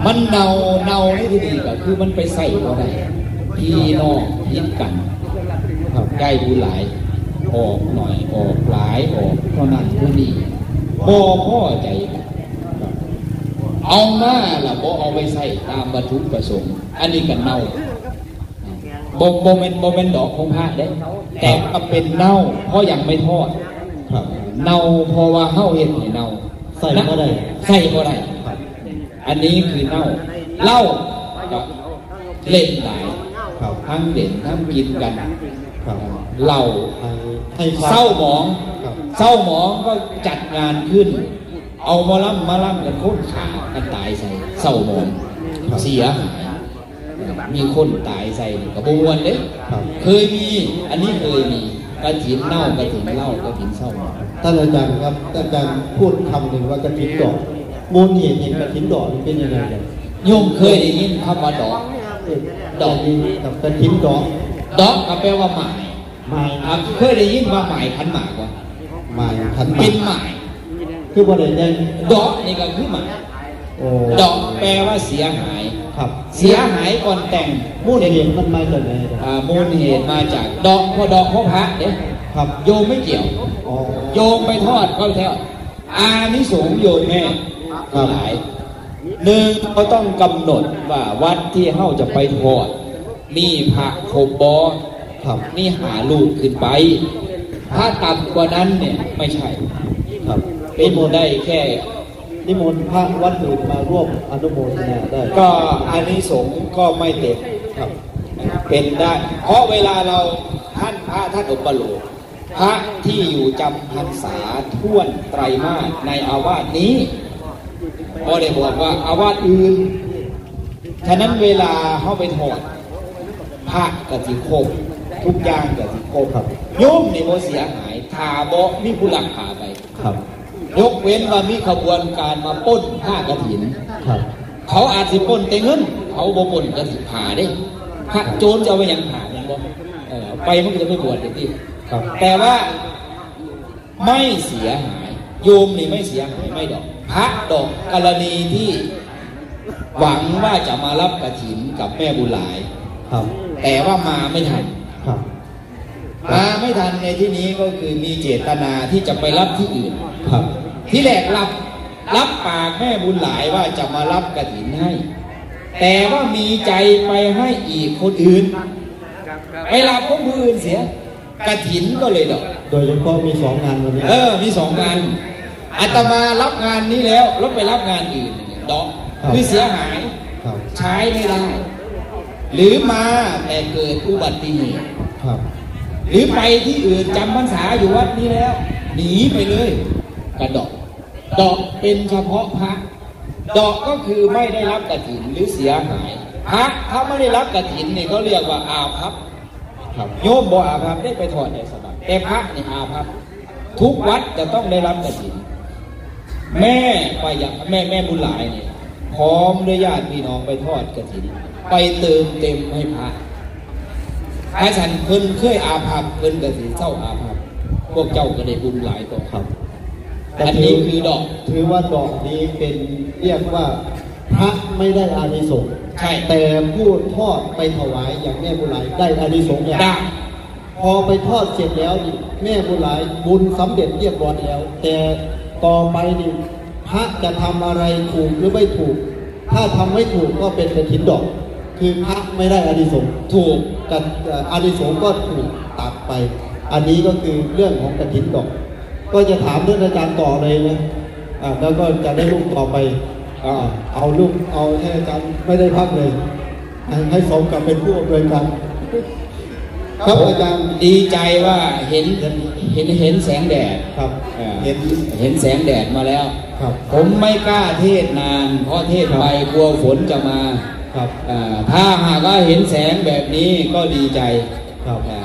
มันเน่าเน่าในที่นี้ก็คือมันไปใส่ก็ได้พี่น้องยิดกันครับใกล้ผู้หลาย ออกหน่อยออกหลายออกเท่านั้นเท่านี้บ่พ่อใจกันเอามาล่ะบ่เอาไปใส่ตามวัตถุประสงค์ อันนี้ก็เน่าบ่บ่เป็นบ่เป็นดอกของพระเด้ แต่ก็เป็นเน่า เพราะยังไม่ทอดครับเน่าเพราะว่าเฮาเห็นให้เน่าใส่บ่ได้ใส่บ่ได้ครับ อันนี้คือเน่าเหล้ากับเล่นหลายครับทั้งเด่นทั้งกินกันครับเหล้าให้ให้ควมเศร้าหมองครับเศร้าหมองก็จัดงานขึ้น เอามาล่ำมาล่ำกันโค้นขากันตายใส่เศร้าหมองเสียหายมีคนตายใส่กระบวนเด้ครับเคยมี อันนี้เคยมีกระถินเน่ากระถินเหล้ากระถินเศร้าหมองท่านอาจารย์ครับท่านอาจารย์พูดคำหนึ่งว่ากระถินดอก มูลเหตุแห่งกระถินดอกมันเป็นยังไงเนี่ยโยมเคยได้ยินคำว่าดอก ดอกกับกระถินดอก ดอกก็แปลว่าหมายหหมายอะเคยได้ยินว่าหมายขันหมากว่าหมายขันหมาเป็นหมายคือบ่ได้แดงดอกนี่ก็คือหมายโอ้ดอกแปลว่าเสียหาย ครับเสียหายก่อนแต่งมูลเหตุมันมาจากไหนครับอ่ามูลเหตุมาจากดอกพอดอกพอพระเด้ครับโยมไม่เกี่ยว อ๋อโยมไปทอดก็แท้อานิสงส์โยมแม่ ครับหลายหนึ่งเขาต้องกำหนดว่าวัดที่เฮาจะไปทอดมีพระครบบอครับนี่หาลูกขึ้นไป ถ้าต่ำกว่านั้นเนี่ยไม่ใช่ครับเป็นได้แค่ นิมนต์พระวัดอื่นมาร่วมอนุโมทนาได้ก็อานิสงส์ก็ไม่เต็มครับ เป็นได้ เพราะเวลาเราท่านพระท่านอุปโลกพระที่อยู่จำพรรษาท่วนไตรมาสในอาวาสนี้ ก็ได้บอกว่าอาวาสอื่น ฉะนั้นเวลาเข้าไปถอดพระกสิโคกทุกอย่างกสิโคกครับโยมนี่โมเสียหายถาบมีผู้หลักขาไปครับ ยกเว้นว่ามีขบวนการมาปล้นผ้ากระถินครับ เขาอาจสิปล้นแต่เงิน เขาบ่ปล้นกระถินผ่าเด้พระโจรจะเอาไปยังผ่ายังบ่เออไปมันก็จะไปบวชเด็ที่ครับแต่ว่าไม่เสียหาย โยมนี่ไม่เสียหายไม่ดอก พระดอกกรณีที่หวังว่าจะมารับกระถินกับแม่บุญหลาย ครับ แต่ว่ามาไม่ทัน ครับ มาไม่ทันในที่นี้ก็คือมีเจตนาที่จะไปรับที่อื่น ครับ ที่แรกรับรับปากแม่บุญหลายว่าจะมารับกระถินให้ แต่ว่ามีใจไปให้อีกคนอื่นไปรับคนอื่นเสียกระถินก็เลยดอก โดยเฉพาะมีสองงานวันนี้ เออ มีสองงาน อาตมารับงานนี้แล้วแล้วไปรับงานอื่นเนี่ยดอกคือเสียหายครับใช้ไม่ได้ หรือมาแต่เกิดอุบัติเหตุครับหรือไปที่อื่นจำพรรษาอยู่วัดนี้แล้ว หนีไปเลยกระดอกดอกเป็นเฉพาะพระดอกก็คือไม่ได้รับกระถินหรือเสียหายพระถ้าไม่ได้รับกระถินนี่เขาเรียกว่าอาภัพครับโยมบ่อาภัพได้ไปถอดในสบายแต่พระนี่อาภัพทุกวัดจะต้องได้รับกระถิน แม่ไปอย่างแม่แม่บุญหลายเนี่ยพร้อมด้วยญาติพี่น้องไปทอดกระถิน ไปเติมเต็มให้พระอาฉันเพิ่นเคยอาภัพเพิ่นกระถินเศร้าอาภัพพวกเจ้าก็ได้บุญหลายต่อครับอันนี้คือดอก ถือว่าดอกนี้เป็นเรียกว่าพระไม่ได้อานิสงส์ใช่แต่ผู้ทอดไปถวายอย่างแม่บุญหลายได้อานิสงส์อย่างได้พอไปทอดเสร็จแล้วนี่แม่บุญหลายบุญสำเร็จเรียบร้อยแล้ว แต่ ต่อไปนี่พระจะทำอะไรถูกหรือไม่ถูก ถ้าทำไม่ถูกก็เป็นกระถินดอก คือพระไม่ได้อานิสงส์ถูกกับเอ่ออานิสงส์ก็ถูกตัดไป อันนี้ก็คือเรื่องของกระถินดอก ก็จะถามท่านอาจารย์ต่อเลยนะอ่าแล้วก็จะได้ลูกต่อไปอ่าเอาลูกเอาให้อาจารย์ไม่ได้พักเลย ให้ให้สมกับเป็นผู้อำนวยการ ครับอาจารย์ดีใจว่าเห็นเห็นเห็นแสงแดดครับอ่าเห็นเห็นแสงแดดมาแล้วครับผมไม่กล้าเทศนาน เพราะเทศไปกลัวฝนจะมาครับอ่าถ้าหากว่าเห็นแสงแบบนี้ก็ดีใจครับอ่า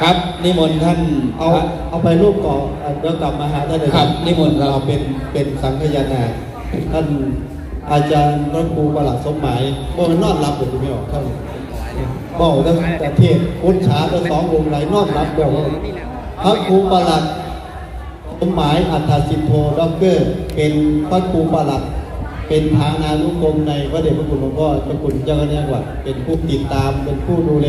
ครับนิมนต์ท่านเอาเอาไปรูปก่อนอะเดี๋ยวกลับมาหาท่านอาครัจารบย์นิมนต์ครับเราเป็นเป็นสังฆยานาท่านอาจารย์พระครูประหลัดสมหมายเมื่อมันนอนรับอยู่ที่ไม่ออกท่าน เบอกตั้งแต่เทศพุทธชาตั้งสององค์ไหลนอนรับแบบว่าพระครูประหลัดสมหมายอัฏฐสิทโธด็อกเกอร์ เป็นพระครูประหลัด เป็นทานานุกรมในพระเดชพระคุณหลวงพ่อเจ้าคุณเจ้าคณะจังหวัดเป็นผู้ติดตามเป็นผู้ดูแล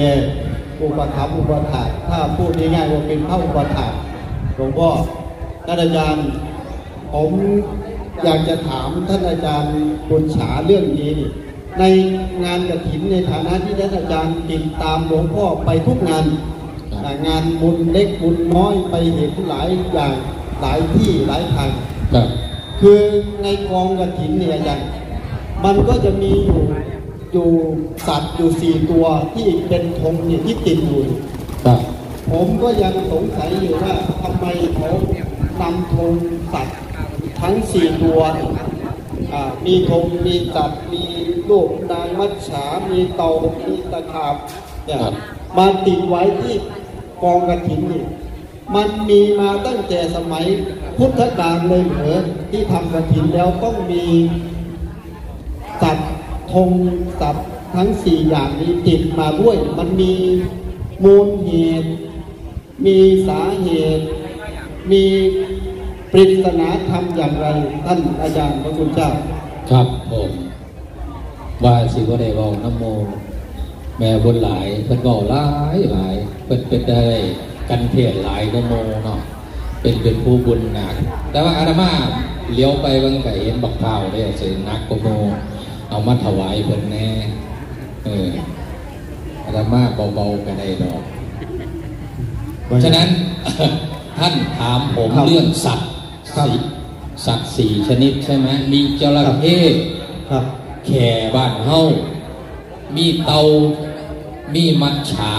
อุปถัมภ์อุปถาถ้าพูดง่ายๆว่าเป็นพระอุปถากหลวงพ่อท่านอาจารย์ผมอยากจะถามท่านอาจารย์บุญฉาเรื่องนี้นี่ ในงานกระถินในฐานะที่ท่านอาจารย์ติดตามหลวงพ่อไปทุกงานอ่างานบุญเล็กบุญน้อยไปเห็นหลายอย่างหลายที่หลายทางครับคือในกองกระถินเนี่ยอาจารย์มันก็จะมีอยู่อยู่สัตว์อยู่สี่ตัวที่เป็นธงเนี่ยที่ติดอยู่ครับผมก็ยังสงสัยอยู่ว่าทำไมเขานำธงสัตว์ทั้งสี่ตัวเนี่ยอ่ามีธงมีสัตว์มี ลูกนางมัจฉามีเต่ามีตะขาบเนี่ยมาติดไว้ที่กองกระถินนี่มันมีมาตั้งแต่สมัยพุทธกาลเลยเหรอที่ทำกระถินแล้วต้องมีสัตว์ธงสัตว์ทั้งสี่อย่างนี้ติดมาด้วย มันมีมูลเหตุ มีสาเหตุ มีปริศนาธรรมอย่างไร ท่านอาจารย์พระคุณเจ้า ครับผม ว่าสิว่าได้เว้าน้ำโม แม่บนหลายเพิ่นเว้าหลายหลายเพิ่นเป็นได้กันเทศหลายก็โมเนาะเป็นเป็นผู้บุญหนัก แต่ว่าอาตมาเลี้ยวไปบางไก่เห็นบักเท้าได้เสียนักก็โมเอามาถวายเพิ่นแน่เอออาตมาเบาๆกันได้ดอกฉะนั้นท่านถามผมครับเรื่องสัตว์ครับสี่สัตว์สี่ชนิดใช่ไหมมีจระเข้ครับ แข่บ้านเฮามีเตา มีมัดฉา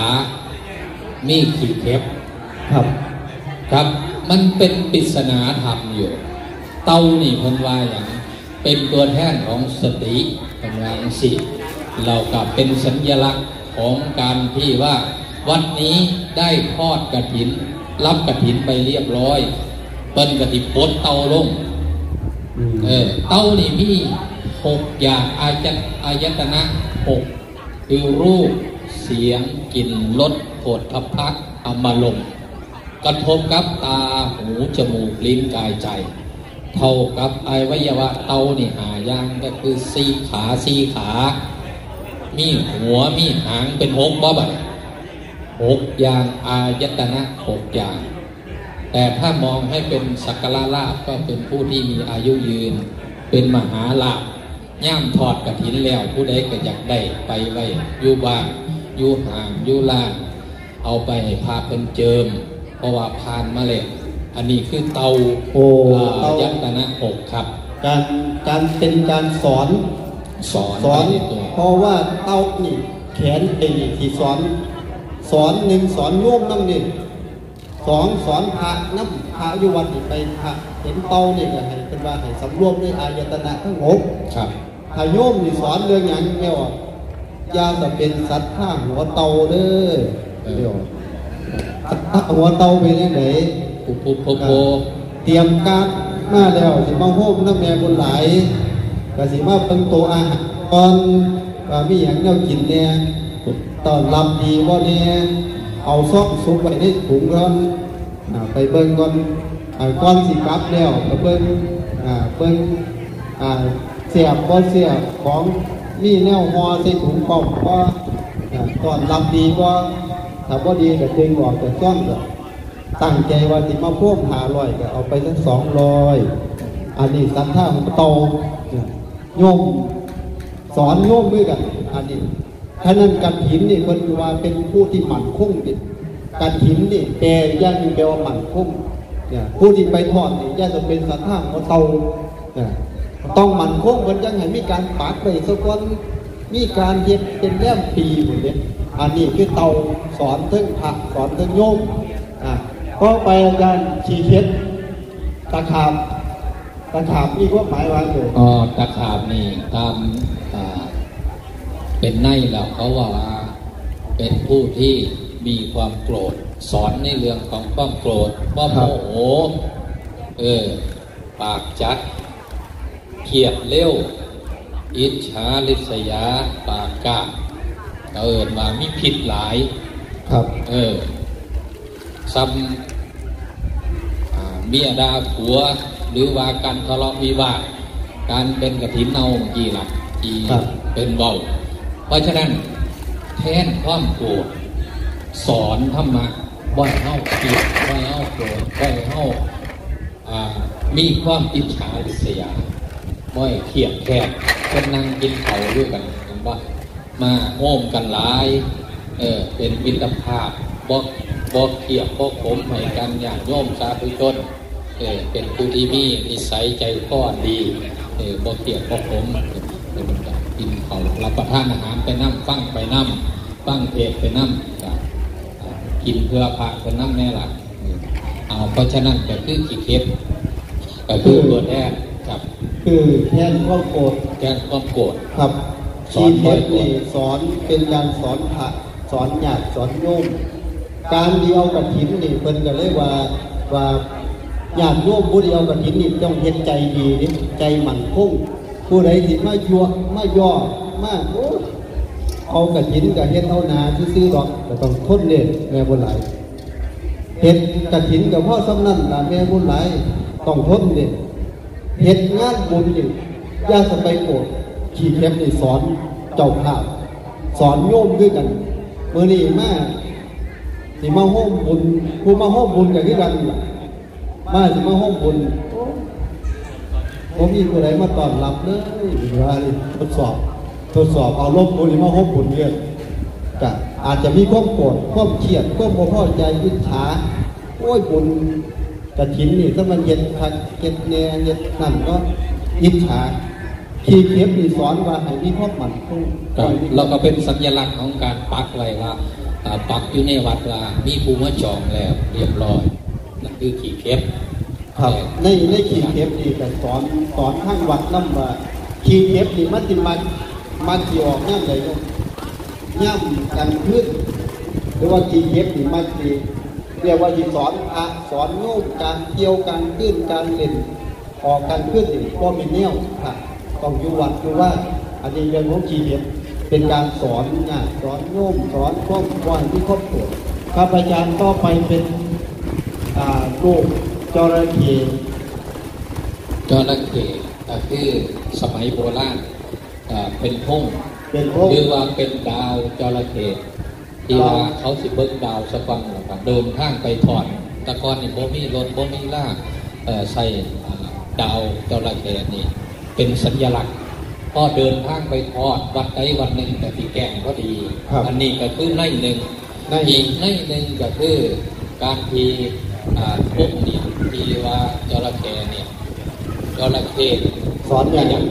มีขีเข็บครับ ครับ มันเป็นปริศนาธรรมอยู่ เตานี่เพิ่นว่าอย่างเป็นตัวแทนของสติกำลังสิเรากับเป็นสัญลักษณ์ของการที่ว่า วัดนี้ได้ทอดกระถิน รับกระถินไปเรียบร้อย เปิ้นกระถินปดเตาลงเออเต้านี่มี หกอย่างอายตอายตนะหกคือรูปเสียงกลิ่นรสโผฏฐัพพะอมารมณ์กระทบกับตาหูจมูกลิ้นกายใจ เท่ากับอวัยวะเตานี่หายางก็คือสีขาสีขา มีหัวมีหางเป็นหกบ่บัดหกอย่างอายตนะหกอย่าง แต่ถ้ามองให้เป็นสักการะลาภก็เป็นผู้ที่มีอายุยืน เป็นมหาลาภ ย่ามทอดกระถินแล้วผู้ใดก็อยากได้ไปไว้อยู่บ้านอยู่ห่างอยู่ล่างเอาไปให้พาเป็นเจิม เพราะว่าพานมาเลยอันนี้คือเตาโอ้อ่าเตายัตนะหกครับ การการเป็นการสอนสอนสอนไปในตัวเพราะว่าเต้านี่แขนเองนี่ที่สอน สอนหนึ่งสอนโยมน้ำนี่สองสอนพระน้ำพระอยู่วัดนี่ไปพระเห็นเต้านี่ก็ให้เป็นว่าให้สำรวมด้วยอายตนะทั้งหกครับ ถ้าโยมนี่สอนเรื่องอย่างแม่ว่าอย่าจะเป็นสัตว์ข้างหัวเตาเด้อเดี๋ยวสัตว์หัวเตาเป็นยังไงปุปุโพโพเตรียมการมาแล้วสิมาโฮมน้ำแม่บุญหลายก็สิมาเป็นตัวอาหารก่อนว่ามีอย่างแนวกินเนี่ยตอนรับดีว่าเนี่ยเอาซอกซุปไว้ในถุงก่อนอ่าไปเบิ่งก่อนอ่าก่อนสิกลับแล้วไปเบิ่งอ่าเบิ่งอ่า เสียบบ่เสียบของมีแนวหอใส่ถุงเปล่าบ่อ่าตอนรับดีบ่ถ้าบ่ดีก็ดึงออกจากซ่อนก็ตั้งใจว่าสิมาพ่วงหาร้อยก็เอาไปสักสองร้อยอันนี้สันท่าของโตโยมสอนโยมด้วยกันอันนี้ฉะนั้นกันหินนี่คนว่าเป็นผู้ที่หมั่นคงดิกันหินนี่แปลย่าอยู่แปลว่าหมั่นคงเนี่ยผู้ที่ไปทอดนี่ย่าจะเป็นสันท่าของโตเนี่ย ต้องหมั่นคงกันยังไงมีการปากไปสักคนมีการเย็บเป็นแย้มปีหมดเนี่ยอันนี้คือเตาสอนเทิงพระสอนเทิงโยมอะก็ไปอาจารย์ชีเช็ดตะขาบตะขาบมีควาหมายว่าอยู่อ๋อตะขาบนี่ตามอ่าเป็นในแล้วเขาว่าเป็นผู้ที่มีความโกรธ สอนในเรื่องของความโกรธความโมโหเออปากจัด เขียดเร็ว อิจฉาลิษยาปากกาเอินมามีผิดหลาย ครับ เออซ้ำอ่าเมียดาผัว หรือว่าการทะเลาะวิวาทการเป็นกระถินเนากี่หลักกี่ครับเป็นเบา เพราะฉะนั้นแทนความโกรธสอนธรรมะบ่อยเฮาเกลียดบ่อยเฮาโกรธบ่อยเฮาอ่ามีความอิจฉาริษยา บ่อยเครียดแค้นเป็นนั่งกินเขาด้วยกันเห็นปะมาโฮมกันหลาย เออเป็นมิตรภาพบอกบอกเกียบบอกผมให้กันอย่างโยมสาธุชนเออเป็นผู้ที่มีนิสัยใจก้อนดีเออบอกเกียบบอกผมเป็นกินเขารับประทานอาหารไปนั่งฟังไปนั่งฟังเทศไปนั่งกินเพื่อพระไปนั่งแน่ละเออเอาเพราะฉะนั้นก็คือกี่เคสก็คือตัวแท นกับ คือแทนความโกรธแก้ความโกรธ ครับสอชีนเช็ดนี่สอนเป็นการสอนพระสอนญาติสอนโยมการเดียวกับหินนี่เพิ่นก็เลยว่าว่าญาติโยมผู้เดียวกับหินนี่ต้องเฮ็ดใจดีนี่ใจหมั่นคงผู้ใดที่มายั่วมาย่อมาโอ้เอากับหินกับเฮ็ดเอานาซื่อๆดอกก็ต้องทนเด่นแม่บ่หลายเเฮ็ดกฐินกับพ่อสำนั่นล่ะแม่บุญหลายต้องทนเด็ เฮ็ดงานบุญนี่ย่าสไปโกรธขี่เข็มนี่สอนเจ้าภาพ สอนโยมด้วยกันเมื้อนี้มาสิมาโฮมบุญผู้มาโฮมบุญกันคือกันมาสิมาโฮมบุญผมมีผู้ใดมาต้อนรับเลยว่านี่ทดสอบทดสอบเอารมณ์บุญมาโฮมบุญเยอะก็อาจจะมีความโกรธความเครียดความบ่พอใจอิจฉาโอ้ยบุญ กระถินนี่ถ้ามันเย็นคักเย็นแน่เย็นนั่นก็อิจฉาขี้เข็บนี่สอนว่าให้มีความหมั่นคงครับเราก็เป็นสัญลักษณ์ของการปักไว้ว่าอ่าปักอยู่ในวัดว่ามีภูมิจองแล้วเรียบร้อยนั่นคือขี่เข็บครับในในขี้เข็บนี่ก็สอนสอนข้างวัดนํว่าขี้เข็บนี่มันสิมันมันสิออกย่ำใดก็ย่ำกันขึ้นหรือว่าขี้เข็บนี่มันสิ เรียกว่าสิสอนพระสอนโยมการเกี่ยวการขึ้นการเล่นออกกันขึ้นนี่ก็มีแนวค่ะต้องอยู่วัดคือว่าอันนี้เรื่องของจีเดียเป็นการสอนงานสอนโยมสอนครอบครัวที่ครอบครัวครับอาจารย์ต่อไปเป็นอ่าลูกจระเข้จระเข้ก็คือสมัยโบราณอ่าเป็นพงเป็นพหวกรือว่าเป็นดาวจระเข้ ที่ว่าเขาสิเบิ้งดาวสะกอนแล้วก็เดินทางไปถอดแตะกอนนี่บ่มีรถบ่มีล่าเอ่อใส่อ่าดาวจระเข้นี่เป็นสัญลักษณ์พอเดินทางไปทอดวัดใดวันหนึ่งแต่ที่แก่งก็ดี อันนี้ก็คือในหนึ่งในอีกในหนึ่งก็คือการที่อ่าพวกนี่ที่ว่าจระเข้เนี่ยจระเข้สอนอย่าง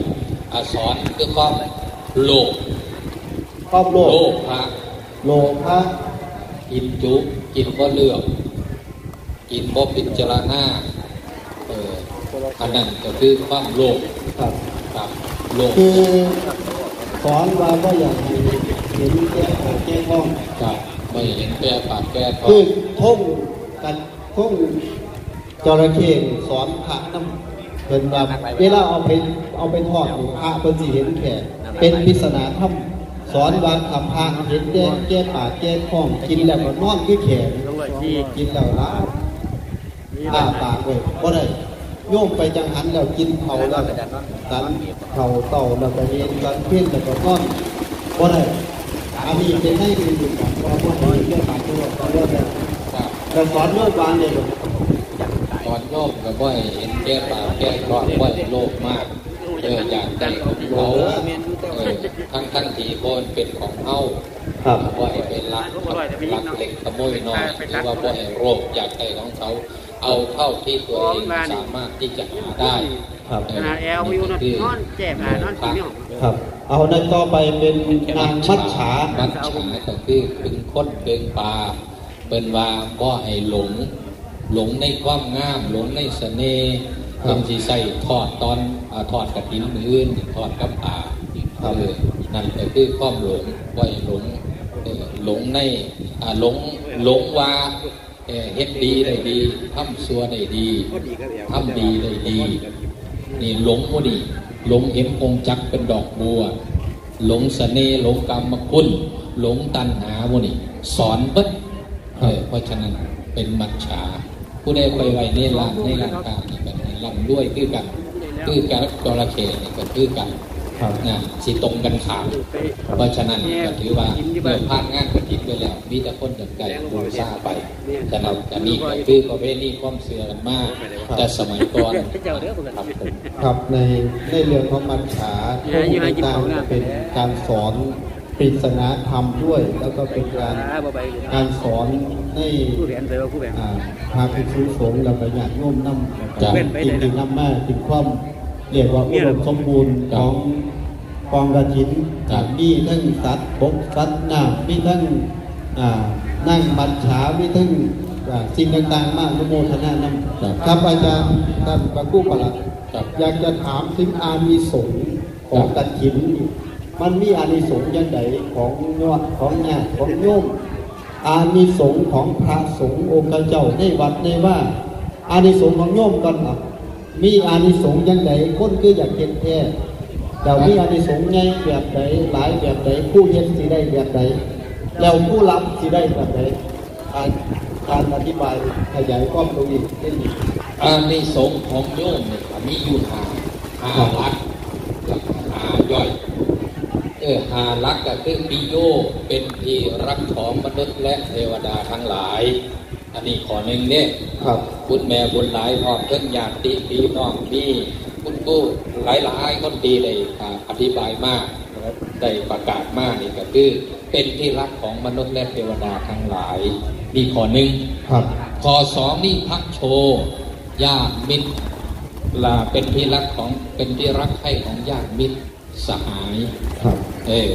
อาสอนคือความโลภครอบโลโลกภะ โลภะกินจุกินบ่เลือก กินบ่พิจารณาเอออันนั้นก็คือความโลภครับกับโลภคือสอนว่าก็อย่างให้เห็นแก่ของแก่ท้องกับไม่เห็นแก่ปากแก่ท้อคืองท่งกันท่งจระเข้สอนพระน้ำเป็นว่าเวลาเอาไปเอาไปทอดนี่พระเป็นสีเห็นแค่เป็นปริศนาธรรม สอนว่าทำพระเห็นแก่แก่ปากแก่ท้องกินแล้วก็นอนคือแขนกินแล้วล้าอ้าปากเลยก็ได้โยมไปจังหันแล้วกินเผาแล้วสันเผาเต่าแล้วก็เย็นสันเพี้ยนแล้วก็นอนก็ได้อันนี้เป็นให้ดีอยู่ก่อนเราะว่าพอเรื่องปากตัวก็เรื่องแล้วแต่สอนโยมวางเลยลูกตอนโลภก็บ่ให้เห็นแก่ปากแก่ท้องบ่ให้โลภมาก เอออยากได้ของเขาเออทั้งทั้งๆที่บ่เป็นของเฮาครับบ่ให้เป็นลักลักเล็กขโมยน้อยหรือว่าบ่ให้โรคอยากได้ของเขาเอาเท่าที่ตัวเองสามารถที่จะหาได้ครับเนาแอลวิวนอนนอนแจ็บหานอนกินนี่ของครับ เอาในต่อไปเป็นนางมัจฉามัจฉาก็คือเป็นคนเป็นปลาเป็นว่าบ่ให้หลง หลงในความงามหลงในเสน่ห์ครับ เป็นสีใส่ทอดตอนอาทอดกระถินมืออื่นทอดกับป่าครับเออนั่นก็คือความหลงบ่ให้หลงเอ่อหลงในอ่าหลงหลงว่าเอ่อเฮ็ดดีได้ดีทำซัวได้ดีทำดีได้ดีนี่หลงบ่ดีหลงเห็นองค์จักรเป็นดอกบัว หลงเสน่ห์หลงกรรมคุณหลงตัณหาโมนี่สอนเบิดเออเพราะฉะนั้นเป็นมัจฉาผู้ใดไปไว้ในร่างในร่างกายนี่ก็ให้ ร่ำด้วยคือกันคือการจระเข้นี่ก็คือกันครับนะสิตรงกันขามเพราะฉะนั้นก็ถือว่าเมื่อผ่านงานกระถิ่นไปแล้ว มีแต่คนเดินไก่บูชาไปฉะนั้นอันนี้ก็คือประเภทนี้ความเสื่อกันมาก แต่สมัยก่อนครับผมครับในในเรื่องของมัจฉาที่ต่างๆเป็นการสอน ปริศนาธรรมด้วย แล้วก็เป็นการบ่ไปการสอนให้ผู้แผนเสือผู้แผนอ่าพาภิกษุสงฆ์และประหยัดโน้มน้ำจ้ะจริงจริงๆน้ำมากถึงความเรียกว่าอุดมสมบูรณ์ของกองกระถินครับมีทั้งสัตว์บกสัตว์น้ำมีทั้งอ่านั่งบัญชามีทั้งอ่าสิ่งต่างๆ มากนุโมทนานำครับครับอาจารย์ท่านพระกู้ประหลัดครับอยากจะถามถึงอานิสงส์ของกฐิน มันมีอานิสงส์ยังไงของยอดของญาติของโยมอานิสงส์ของพระสงฆ์องค์เจ้าในวัดในว่า อานิสงส์ของโยมกันอะมีอานิสงส์ยังไงคนคืออยากเห็นแท้เรามีอานิสงส์ไงแบบไหนหลายแบบไหนผู้เฮ็ดสิได้แบบไหนแล้วผู้รับสิได้แบบไหนอ่าการอธิบายขยายความตรงนี้นิดหนึงอานิสงส์ของโยมเนี่ยมีอยู่หาหาลักกับหาย่อย เออหาลักก็คือปิโยเป็นที่รักของมนุษย์และเทวดาทั้งหลาย อันนี้ขอหนึ่งเนี่ยครับคุณแม่บุญหลายพร้อมเพิ่นญาติพี่น้องมีคุณกู้หลายหลายๆคนดีได้อ่าอธิบายมากได้ประกาศมากนี่ก็คือเป็นที่รักของมนุษย์และเทวดาทั้งหลายนี่ข้อหนึ่งครับข้อสองนี่พักโชญาติมิตรลาเป็นที่รักของเป็นที่รักใคร่ของญาติมิตร สหาย ครับ เออ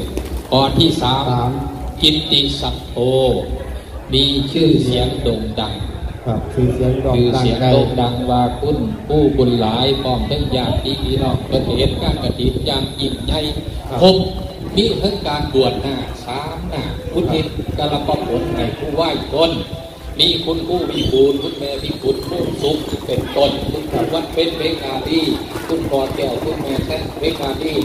ข้อที่สามสาม กิตติสัพโทมีชื่อเสียงโด่งดัง ครับคือเสียงดองคือดังเสียงไกล โด่งดังว่าคุณผู้บุญหลายพร้อมทั้งญาติพี่น้องประเทศการกระถิ่นอย่างยิ่งใหญ่ครบมีทั้งการบวชหน้าสามหน้าพุทธิตกระปผลในผู้ไหว้ตนมีคุณผู้วิบูลย์คุณแม่พิคุณผู้สุขเป็นต้นคุณขวัดเป็นเบกาดีคุณพรแก้วคุณแม่แท้เบกาดี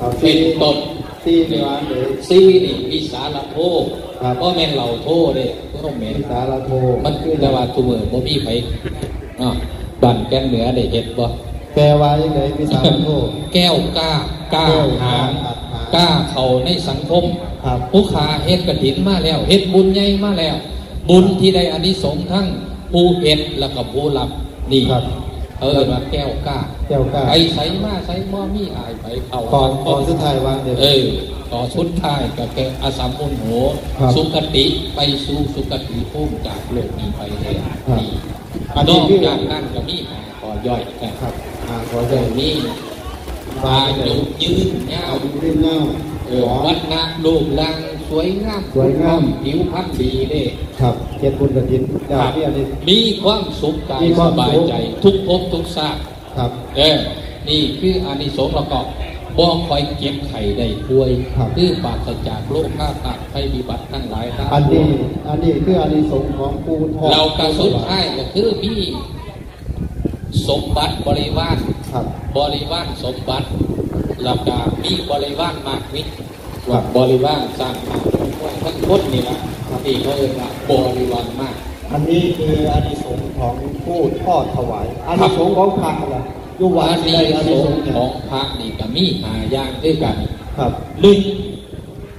เอาเป็สี่นต้นสี่ในวันเลยซีนี่มีสารโทครับเพราะแม่นเหล่าโทเด้ก็ต้องแม่นสารโทมันคือแต่ว่าตัวมือบ่มีไผอะบันแกนเหนือได้เฮ็ดบ่แปลว่ายังไงมีสารโทแก้วกล้ากล้าหาญกล้าเข้าในสังคมครับผู้ขาเฮ็ดกฐินมาแล้วเฮ็ดบุญใหญ่มาแล้ว บุญที่ได้อานิสงส์ทั้งผู้เฮ็ดแล้วก็ผู้รับนี่ครับ เออว่าแก้วกล้าแก้วกล้าไปใส่มาใส่บ่มีอายไปเข้าก่อนสังคก่อมนสุดท้ายวางเดี๋ยวเออต่อชุดท้ายก็แก่อาสามมุนโหครับสุคติไปสู่สุคติภูมิจากโลกนี้ไปเลยครับนี่อันนนี้อกคือจากนั้นก็มีหาขอย่อยกันครับอ่าขอเดี๋เชิยวญนี้อายุยืนยาเอาวดูเรื่องเล่าเออวัดนาลูกลัง สวยงามสวยงาม ผิวพรรณดีเด้ครับเจ็ดบุญกระถินดาวที่อันนี้มีความสุขกายมีคสวามสุขบายใจ ทุกภพทุกชาติ ครับ เออ นี่คืออานิสงส์แล้วก็บ่คอยเก็บไข่ได้ป่วย ครับ คือปราศจากโรคข้าตัดภัยพิบัติทั้งหลายทั้งอันปวนี้งอันนี้คืออันนี้สงส์ของปูทองเรากระสุนท้ายก็คือมีสมบัติบริวาร ครับ บริวารสมบัติแล้วก็มีบริวารมากมิตรครั ว่าบบริวารสร้างมาทั้งหมดนี่ละที่เขาเรียกว่าบริวารมาก อันนี้คืออันนี้สงส์ของผู้ทอดถวายอันนี้สงส์ของพระอะไรยุวัอันนที่นี้ได้อันสนี้สงงส์ฆ์เนี่ยของพระนี่ก็มีหาอย่างด้วยกัน ครับหนึ่ง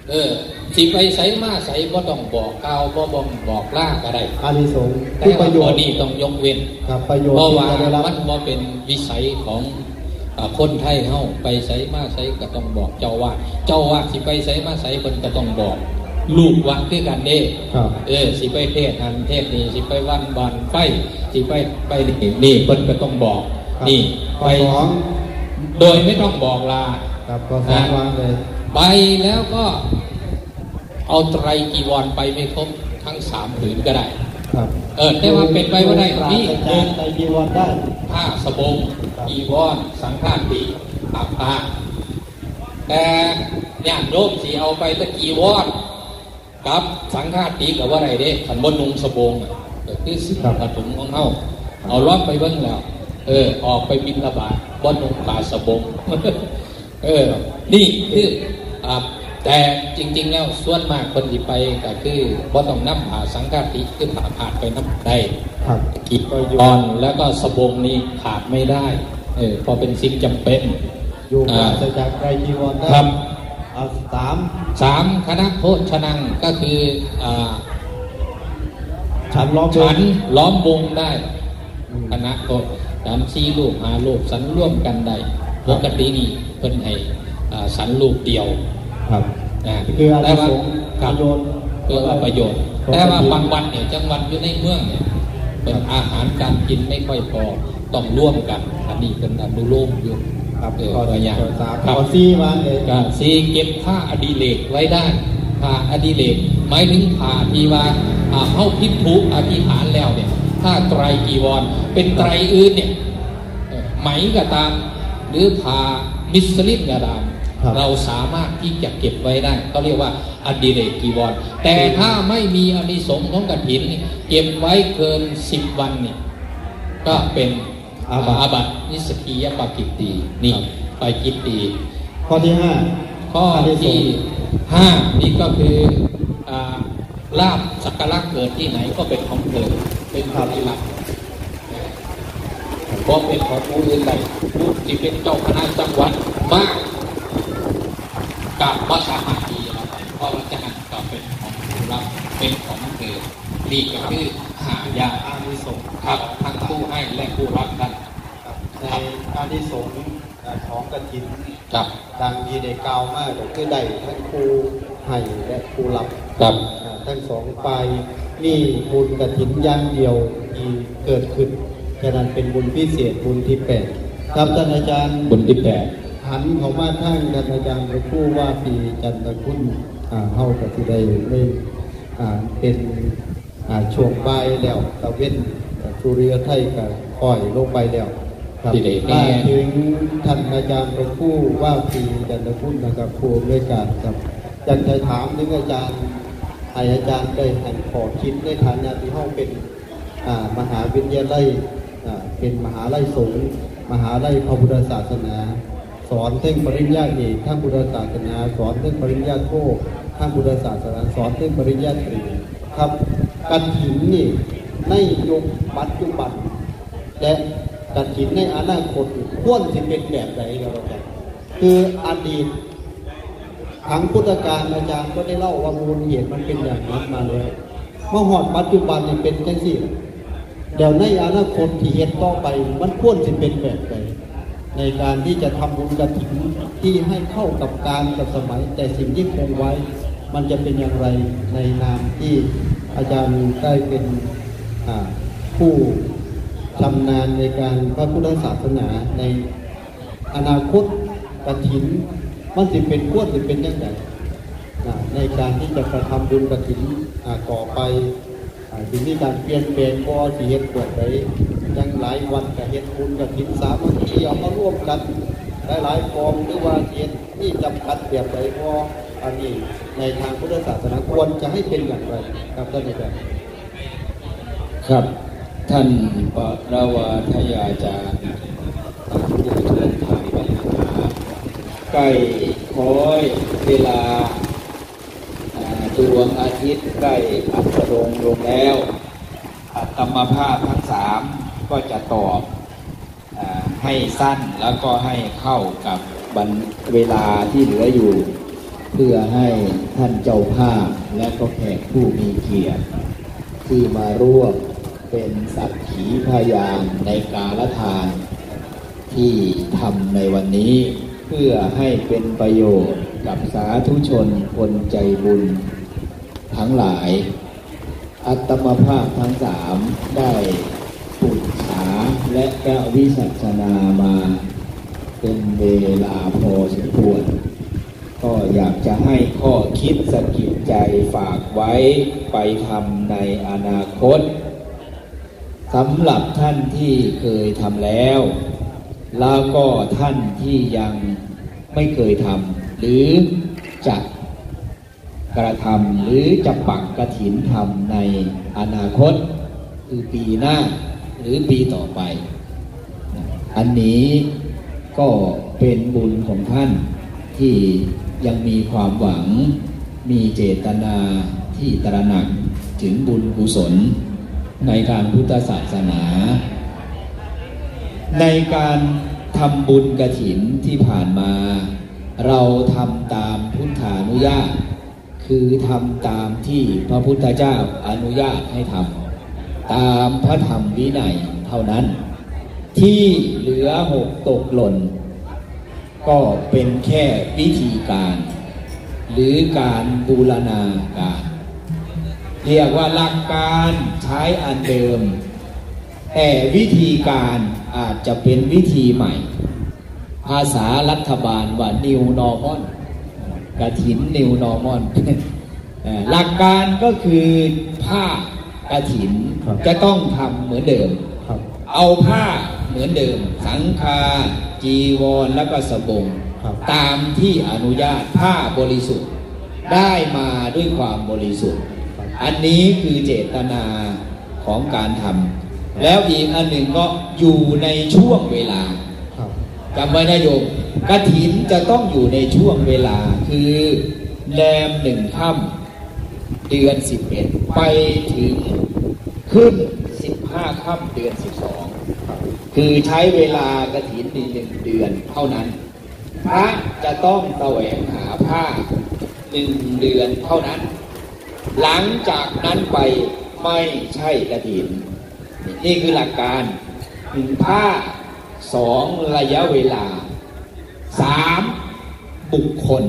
เออสิไปใส่มาใส่บ่ต้องบอกกล่าวบ่บ่บอกล่าก็ได้อันนี้สงส์แต่คือปว่าระโยตัวชน์นี้ต้องยกเว้นครับประโยชน์เพราะที่ว่าจะได้รับมันบ่เป็นวิสัยของอ่า คนไทยเฮาไปใส่มาใส่ก็ต้องบอกเจ้าว่า เจ้าว่าสิไปใส่มาใส่เพิ่นก็ต้องบอก ลูกวัดคือกันเด้ครับเออสิไปเทศนันเทศนี่สิไปวันบานไฟสิไปไปนี่นี่เพิ่นก็ต้องบอกครับนี่ข้อไปสองโดยไม่ต้องบอกลาครับก็สองวางเลยไปแล้วก็เอาไตรกีวรไปไม่ครบทั้งสามผืนก็ได้ ครับ เออแต่ว่าเป็นไปว่าได้ปรานี่ศหจานึ่กงไตรจีวรได้ผ้าสบง ครับกีวรสังฆาติอาภาแต่ญาติโยมสีเอาไปตะกีวรกับสังฆาติกับว่าไรเด้ขันบนนุงสบงก็คือสิ่งกระถุงของเฮาเอาล้อมไปเบิ้งแล้ว เออ ออกไปบินระบาดบนนุงขาสบง เออ นี่คืออ่าแต่จริง ๆ แล้วส่วนมากคนที่ไปก็คือบ่ต้องนำผ่าสังฆาติคือผ่าผ่านไปน้ำได้ ครับกิจตอนแล้วก็สบงนี้ขาดไม่ได้เออพอเป็นสิ่งจำเป็นอยู่ปอ่าราศจากไตรจีวรได้ครับเอาสามสามคณะโพชนังก็คืออ่าฉันล้อมวฉังนล้อมวงได้อืมคณะก็สามสี่ลูกหาลูกสันร่วมกันได้ปกตินี่เพิ่นให้อ่าสันลูกเดียวครับนะคืออันแต่นี้ว่าสงส์คปรับระโยชน์เพื่อว่าประโยชน์ของแต่ว่าแผ่นดินบางวันเนี่ยจังหวัดอยู่ในเมืองเนี่ยเป็น อาหารการกินไม่ค่อยพอต้องร่วมกัน อันนี้เป็นอนุโลมอยู่ครับเออข้อตัวอย่างข้อสามครัข้บอสี่วางเลยก็สีเก็บผ้าอดีเลกไว้ได้ผ้าอดีเลกหมายถึงผ้าที่ว่าอ่าเข้าพิภูอธิษฐานแล้วเนี่ยถ้าไตรกีวร เป็นไตรอื่นเนี่ยเอ่อไหมก็ตาม หรือผ้ามิสลิมก็ตามครับ เราสามารถที่จะเก็บไว้ได้ ก็เรียกว่าอดีเลกกีวร แต่ถ้าไม่มีอานิสงส์ของกฐินนี่เก็บไว้เกินสิบวันเนี่ยก็เป็นอาบัติอาบัตินิสกียปากิตตีนี่ไปกิตตีข้อที่ห้าข้ออันที่สที่งส์ห้านี่ก็คืออ่าลาบสักการะเกิดที่ไหนก็เป็นของเธอเป็นของที่รักเพราะเป็นของผู้อื่นใดผู้ที่เป็นเจ้าคณะจังหวัดมาก กับภาษาหาดีเราไปเพราะว่าจะหันกับเป็นของผู้รับเป็นของเธอนี่ก็คือหายาอานิสงส์ครับทั้งผู้ให้และผู้รับกันในอานิสงส์ของกฐินครับดังที่ได้กล่าวมากก็คือได้ทั้งครูให้และครูรับครับอ่าทั้งสองฝ่ายนี่บุญกฐินอย่างเดียวที่เกิดขึ้นฉะนั้นเป็นบุญพิเศษบุญที่แปดครับท่านอาจารย์บุญที่แปด หันเขามาทางท่านอาจารย์พระครู่ว่าปีจันทคุณอ่าเฮากับที่ได้ไม่อ่าเป็นอ่าช่วงบ่ายแล้วตะเว้นสุริยไทยกับปล่อยลงไปแล้วครับที่ได้แน่มาถึงท่านอาจารย์พระครู่ว่าปีจันทคุณนะครับครูด้วยการครับอยากจะถามถึงอาจารย์ให้อาจารย์ได้หันขอคิดในฐานะที่เฮาเป็นอ่ามหาวิทยาลัยอ่าเป็นมหาลัยสงฆ์มหาลัยพระพุทธศาสนา สอนเรื่องปริญญาเอกทางพุทธศาสนา สอนเรื่องปริญญาโททางพุทธศาสนาสอนเรื่องปริญญาตรีครับกันถินนี่ในยุคปัจจุบัน และกันถินในอนาคตควรจะเป็นแบบไหนครับอาจารย์คืออดีตทางพุทธการอาจารย์ก็ได้เล่าว่ามูลเหตุมันเป็นอย่างนั้นมาแล้วเมื่อหอดปัจจุบันนี่เป็นจังสี่เดี๋ยวในอนาคตที่เฮ็ดต่อไปมันควรจะเป็นแบบไหน ในการที่จะทำบุญกระถิ่นที่ให้เข้ากับการกับสมัย แต่สิ่งที่คงไว้ มันจะเป็นอย่างไรในนามที่อาจารย์ได้เป็นผู้ชำนาญในการพระพุทธศาสนาในอนาคตกระถิน มันจะเป็นควรจะเป็นยังไงในการที่จะกระทำบุญกระถินอ่าต่อไป ถึงมีการเปลี่ยนแปลงบ่สิเฮ็ดเกิดไปยังหลายวันก็เฮ็ดบุญกับทินสามัคคีเอามาร่วมกันหลายๆกองหรือว่าเฮ็ดนี่จำกัดแบบใดบ่อันนี้ในทางพุทธศาสนาควรจะให้เป็นอย่างไรครับท่านอาจารย์ครับท่านปราวาทยาจารย์ผู้ทวนทางปัญหาใกล้คอยเวลา ดวงอาทิตย์ใกล้อัสดงลงแล้วอัตมภาพทั้งสามก็จะตอบอให้สั้นแล้วก็ให้เข้ากับบันเวลาที่เหลืออยู่ เพื่อให้ท่านเจ้าภาพและก็แขกผู้มีเกียรติ ที่มาร่วมเป็นสักขีพยานในการละทาน ที่ทำในวันนี้เพื่อให้เป็นประโยชน์กับสาธุชนคนใจบุญ ทั้งหลาย อัตมภาพทั้งสามได้ปรึกษาและก็วิสัชนามาเป็นเวลาพอสมควร ก็อยากจะให้ข้อคิดสะกิดใจฝากไว้ไปทำในอนาคตสำหรับท่านที่เคยทำแล้ว แล้วก็ท่านที่ยังไม่เคยทำหรือจะ กระทำหรือจะปักกระถินทำในอนาคต คือปีหน้าหรือปีต่อไป อันนี้ก็เป็นบุญของท่านที่ยังมีความหวังมีเจตนาที่ตระหนักถึงบุญกุศล ในการพุทธศาสนา ในการทำบุญกระถินที่ผ่านมา เราทำตามพุทธานุญาต คือทำตามที่พระพุทธเจ้าอนุญาตให้ทำตามพระธรรมวินัยเท่านั้น ที่เหลือหกตกหล่น ก็เป็นแค่วิธีการ หรือการบูรณาการ เรียกว่าหลักการใช้อันเดิม แต่วิธีการอาจจะเป็นวิธีใหม่ ภาษารัฐบาลว่า new normal กระถิน new normal เอ่อหลักการก็คือผ้ากระถินครับจะต้องทำเหมือนเดิมครับเอาผ้าเหมือนเดิม สังคาจีวรแล้วก็สบงครับตามที่อนุญาตผ้าบริสุทธิ์ได้มาด้วยความบริสุทธิ์ อันนี้คือเจตนาของการทำแล้วอีกอันหนึ่งก็อยู่ในช่วงเวลาครับ จำไว้นะโยมกระถินจะต้องอยู่ในช่วงเวลาคือแรมหนึ่งค่ำเดือนสิบเอ็ดไปถึงขึ้นสิบห้าค่ำเดือนสิบสองคือใช้เวลากระถินในหนึ่งเดือนเท่านั้น พระจะต้องแสวงหาผ้าหนึ่งเดือนเท่านั้น หลังจากนั้นไปไม่ใช่กระถิน นี่คือหลักการหนึ่งผ้า สองระยะเวลาสามบุคคล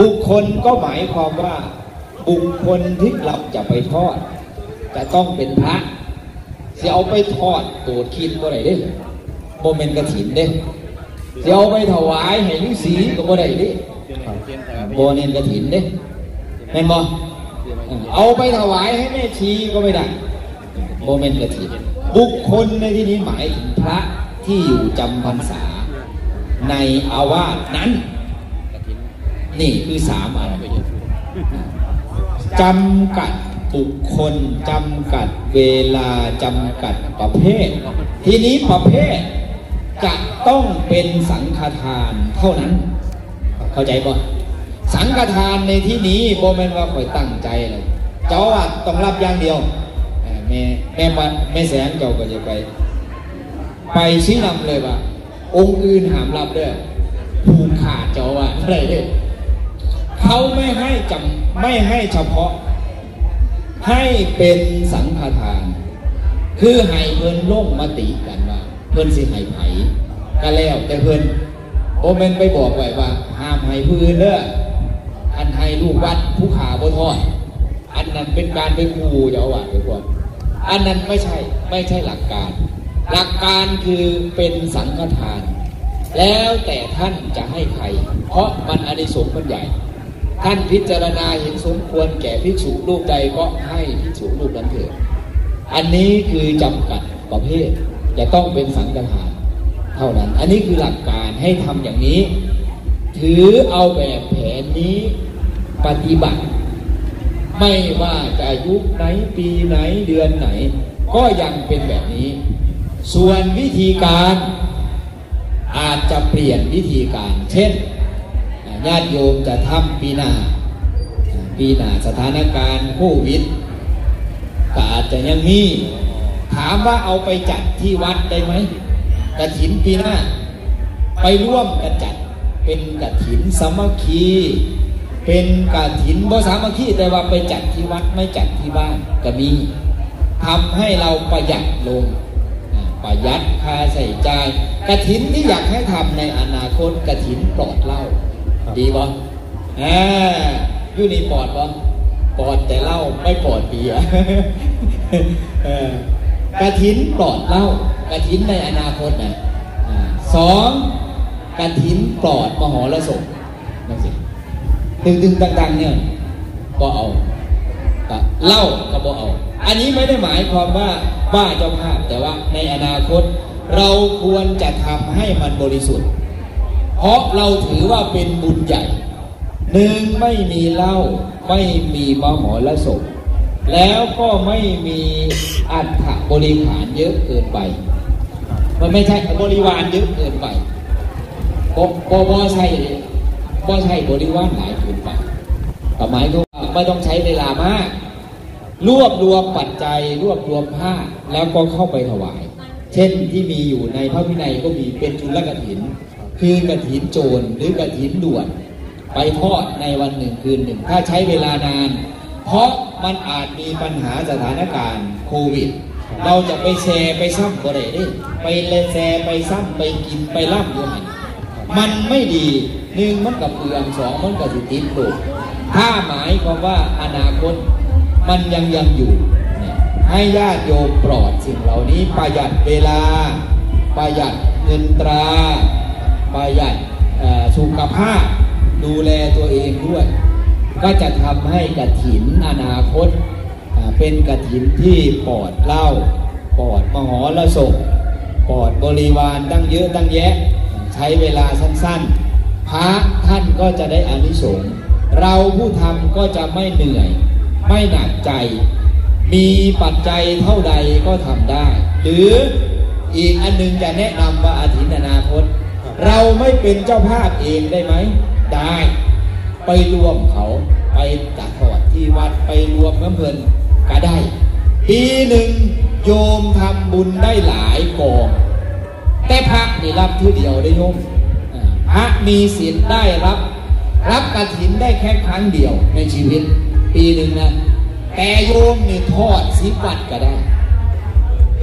บุคคลก็หมายความว่า บุคคลที่เราจะไปทอด จะต้องเป็นพระจะเอาไปทอดโกดคิดก็ได้เด้โมเมนต์กระถินเด้จะเอาไปถวายให้ฤาษีก็บ่ได้เด้โมเมนต์กระถินเด้เห็นบ่เอาไปถวายให้แม่ชีก็ไม่ได้โมเมนต์กระถินบุคคลในที่นี้หมายถึงพระ ที่อยู่จำพรรษา ในอาวาสนั้น นี่คือสามอันจำกัดบุคคลจำกัดเวลาจำกัดประเภท ทีนี้ประเภทจะต้องเป็นสังฆทานเท่านั้น เข้าใจป่ะสังฆทานในที่นี้โบแมนว่าคอยตั้งใจเลยเจ้าอะต้องรับอย่างเดียวแม่แม่มาแม่แสงเจ้าก็จะไป ไปชี้นำเลยว่าองค์อื่นหามรับด้อผูขาดเจ้าว่าอะไรเด้อเขาไม่ให้จำไม่ให้เฉพาะ ให้เป็นสังฆทาน คือให้เพิ่นลงมติกันว่า เพิ่นสิให้ไผก็แล้วแต่เพิ่นโอเมนไปบอกไว้ว่าห้ามให้ผู้อื่นเด้ออันให้ลูกวัดผู้ขาบ่ทอดอันนั้นเป็นการไปขู่เจ้าอาว่าสไปก่อนอันนั้นไม่ใช่ไม่ใช่หลักการ หลักการคือเป็นสังฆทาน แล้วแต่ท่านจะให้ใคร เพราะมันอนิสงส์มันใหญ่ ท่านพิจารณาเห็นสมควรแก่ภิกษุรูปใดก็ให้ภิกษุรูปนั้นเถิดอันนี้คือจำกัดประเภทจะต้องเป็นสังฆทาน เท่านั้น อันนี้คือหลักการให้ทำอย่างนี้ ถือเอาแบบแผนนี้ปฏิบัติ ไม่ว่าจะยุคไหนปีไหนเดือนไหน ก็ยังเป็นแบบนี้ ส่วนวิธีการอาจจะเปลี่ยนวิธีการ เช่นญาติโยมจะทำปีหน้าปีหน้าสถานการณ์โควิดก็อาจจะยังมีถามว่าเอาไปจัดที่วัดได้ไหมกระถินปีหน้า ไปร่วมกันจัดเป็นกระถินสามัคคี เป็นกระถินบ่สามัคคีแต่ว่าไปจัดที่วัดไม่จัดที่บ้านก็มีทำให้เราประหยัดลง ประหยัดค่าใส่ใจายกระถินที่อยากให้ทำในอนาคตกระถินปลอดเหล้าดีบ่อ่าอยู่นี่ปลอดบ่ปลอดแต่เหล้าไม่ปลอดเบียร์เออกระถินปลอดเหล้ากระถินในอนาคตนะอ่าสองกระถินปลอดมหรสพนั่นสิตึงตึงๆดังๆเนี่ยก็เอาแต่เหล้าก็บ่เอา อันนี้ไม่ได้หมายความว่าบ้าเจ้าภาพแต่ว่าในอนาคต เราควรจะทำให้มันบริสุทธิ์ เพราะเราถือว่าเป็นบุญใหญ่หนึ่งไม่มีเหล้าไม่มีมหรสพแล้วก็ไม่มีอัฐบริขารเยอะเกินไป มันไม่ใช่บริวารเยอะเกินไปบบบใช่บ่ใช่บริวารหลายเกินไปแต่หมายก็ไม่ต้องใช้เวลามาก รวบรวมปัจจัยรวบรวมผ้าแล้วก็เข้าไปถวาย เช่นที่มีอยู่ในพระวินัยก็มีเป็นจุลกถิน คือกระถินโจรหรือกระถินด่วน ไปทอดในวันหนึ่งคืนหนึ่ง ถ้าใช้เวลานาน เพราะมันอาจมีปัญหาสถานการณ์โควิด เราจะไปแชร์ไปซ้ำก็ได้เด้ไปเลแชร์ไปซ้ำไปกินไปล่ำอยู่หันมันไม่ดีหนึ่งมันกับเปลืองสองมันกับสิติดโลกถ้าหมายความว่าอนาคต มันยังยังอยู่ ให้ญาติโยมปลอดสิ่งเหล่านี้ประหยัดเวลา ประหยัดเงินตรา ประหยัดสุขภาพ ดูแลตัวเองด้วย ก็จะทำให้กระถินอนาคต เป็นกระถินที่ปลอดเหล้าปลอดมหรสพปลอดบริวารตั้งเยอะตั้งแยะ ใช้เวลาสั้นๆ พระท่านก็จะได้อานิสงส์เราผู้ทำก็จะไม่เหนื่อย ไม่หนักใจ มีปัจจัยเท่าใดก็ทำได้ หรืออีกอันหนึงจะแนะนำว่าอาทิตย์อนาคต เราไม่เป็นเจ้าภาพเองได้ไหม ได้ ไปรวมเขาไปจัดถอดที่วัดไปรวมเพื่อนก็ได้ ปีหนึ่งโยมทำบุญได้หลายกองแต่พระนี่รับทีเดียวได้โยมพระมีศีลได้รับ รับกระถินได้แค่ครั้งเดียวในชีวิต ปีหนึ่งนะแต่โยมนี่ทอดสิบวัดก็ได้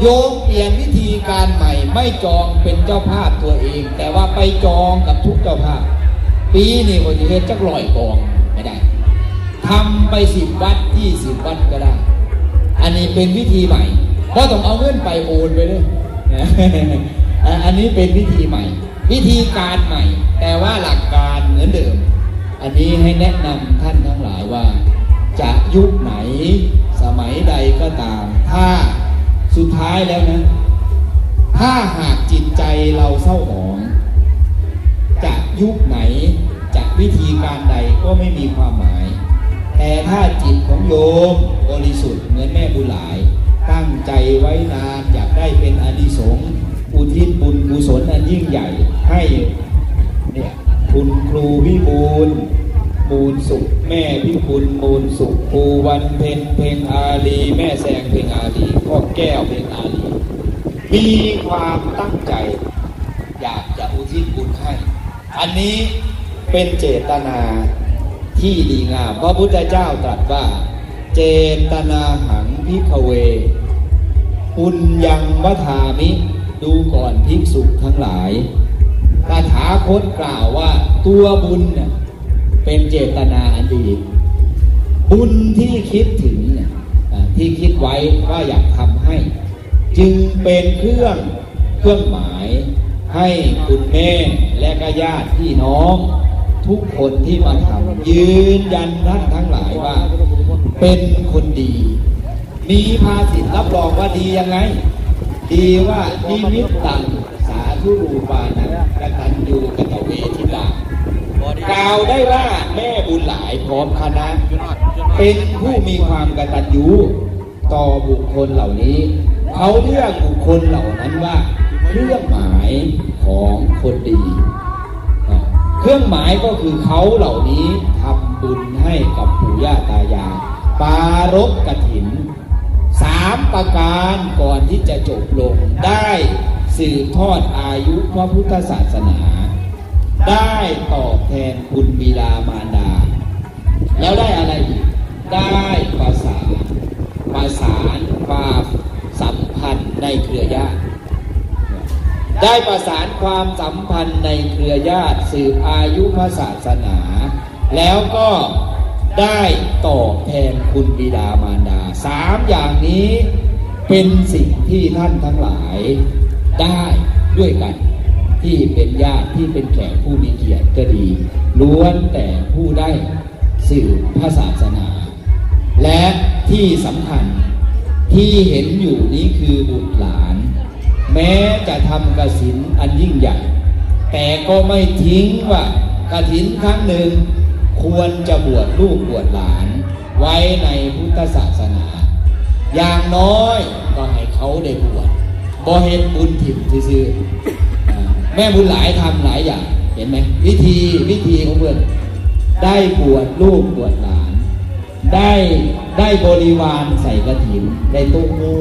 โยมเปลี่ยนวิธีการใหม่ ไม่จองเป็นเจ้าภาพตัวเอง แต่ว่าไปจองกับทุกเจ้าภาพ ปีนี่วันที่เฮ็ดจักลอยกองไม่ได้ทำไปสิบวัดยี่สิบวัดก็ได้ อันนี้เป็นวิธีใหม่เพราะต้องเอาเงินไปโอนไปเลยอันนี้เป็นวิธีใหม่ วิธีการใหม่ แต่ว่าหลักการเหมือนเดิม อันนี้ให้แนะนำท่านทั้งหลายว่า จะยุคไหนสมัยใดก็ตาม ถ้าสุดท้ายแล้วนะ ถ้าหากจิตใจเราเศร้าหมองจะยุคไหนจะวิธีการใดก็ไม่มีความหมาย แต่ถ้าจิตของโยมบริสุทธิ์เหมือนแม่บุญหลาย ตั้งใจไว้นานอยากได้เป็นอนิสงส์อุทิศบุญกุศลอันยิ่งใหญ่ให้เนี่ยคุณครูวิบูล มูลสุข แม่พิพุลมูลสุขครูวันเพ็ญเพงอาลีแม่แสงเพงอาลีพ่อแก้วเพงอาลีมีความตั้งใจ อยากจะอุทิศบุญให้ อันนี้เป็นเจตนาที่ดีงามพระพุทธเจ้าตรัสว่า เจตนาหังพิกเวปุญยังวทามิ ดูก่อนภิกษุทั้งหลายคาถาคตกล่าวว่าตัวบุญเนี่ย เป็นเจตนาอันดี บุญที่คิดถึงเนี่ยที่คิดไว้ว่าอยากทำให้ จึงเป็นเครื่องเครื่องหมายให้คุณแม่และก็ญาติพี่น้อง ทุกคนที่มาทำยืนยันท่านทั้งหลายว่า เป็นคนดี มีภาษิตรับรองว่าดียังไง ดีว่าดีมิตตังสาธุรูปานังกตัญญูกตเวทิตา กล่าวได้ว่าแม่บุญหลายพร้อมคณะเป็นผู้มีความกตัญญูต่อบุคคลเหล่านี้ เขาเรียกบุคคลเหล่านั้นว่า เครื่องหมายของคนดี เครื่องหมายก็คือเขาเหล่านี้ทำบุญให้กับปู่ย่าตายายปารกกถินสามประการก่อนที่จะจบลงได้สืบทอดอายุพระพุทธศาสนา ได้ตอบแทนคุณบิดามารดา แล้วได้อะไรอีก ได้ประสานประสานความสัมพันธ์ในเครือญาติ ได้ประสานความสัมพันธ์ในเครือญาติสืบอายุพระศาสนา แล้วก็ได้ตอบแทนคุณบิดามารดาสามอย่างนี้เป็นสิ่งที่ท่านทั้งหลายได้ด้วยกัน ที่เป็นญาติที่เป็นแขกผู้มีเกียรติก็ดีล้วนแต่ผู้ได้สืบพระศาสนา และที่สำคัญที่เห็นอยู่นี้คือบุตรหลาน แม้จะทำกระสินอันยิ่งใหญ่ แต่ก็ไม่ทิ้งว่ากระถินครั้งหนึ่ง ควรจะบวชลูกบวชหลาน ไว้ในพุทธศาสนา อย่างน้อยก็ให้เขาได้บวชบ่เห็นบุญถิ่มซื่อ แม่บุญหลายทำหลายอย่างเห็นไหมวิธีวิธีของเพื่อนได้บวชลูกบวชหลาน ได้ได้บริวารใส่กระถินได้ตุ้งู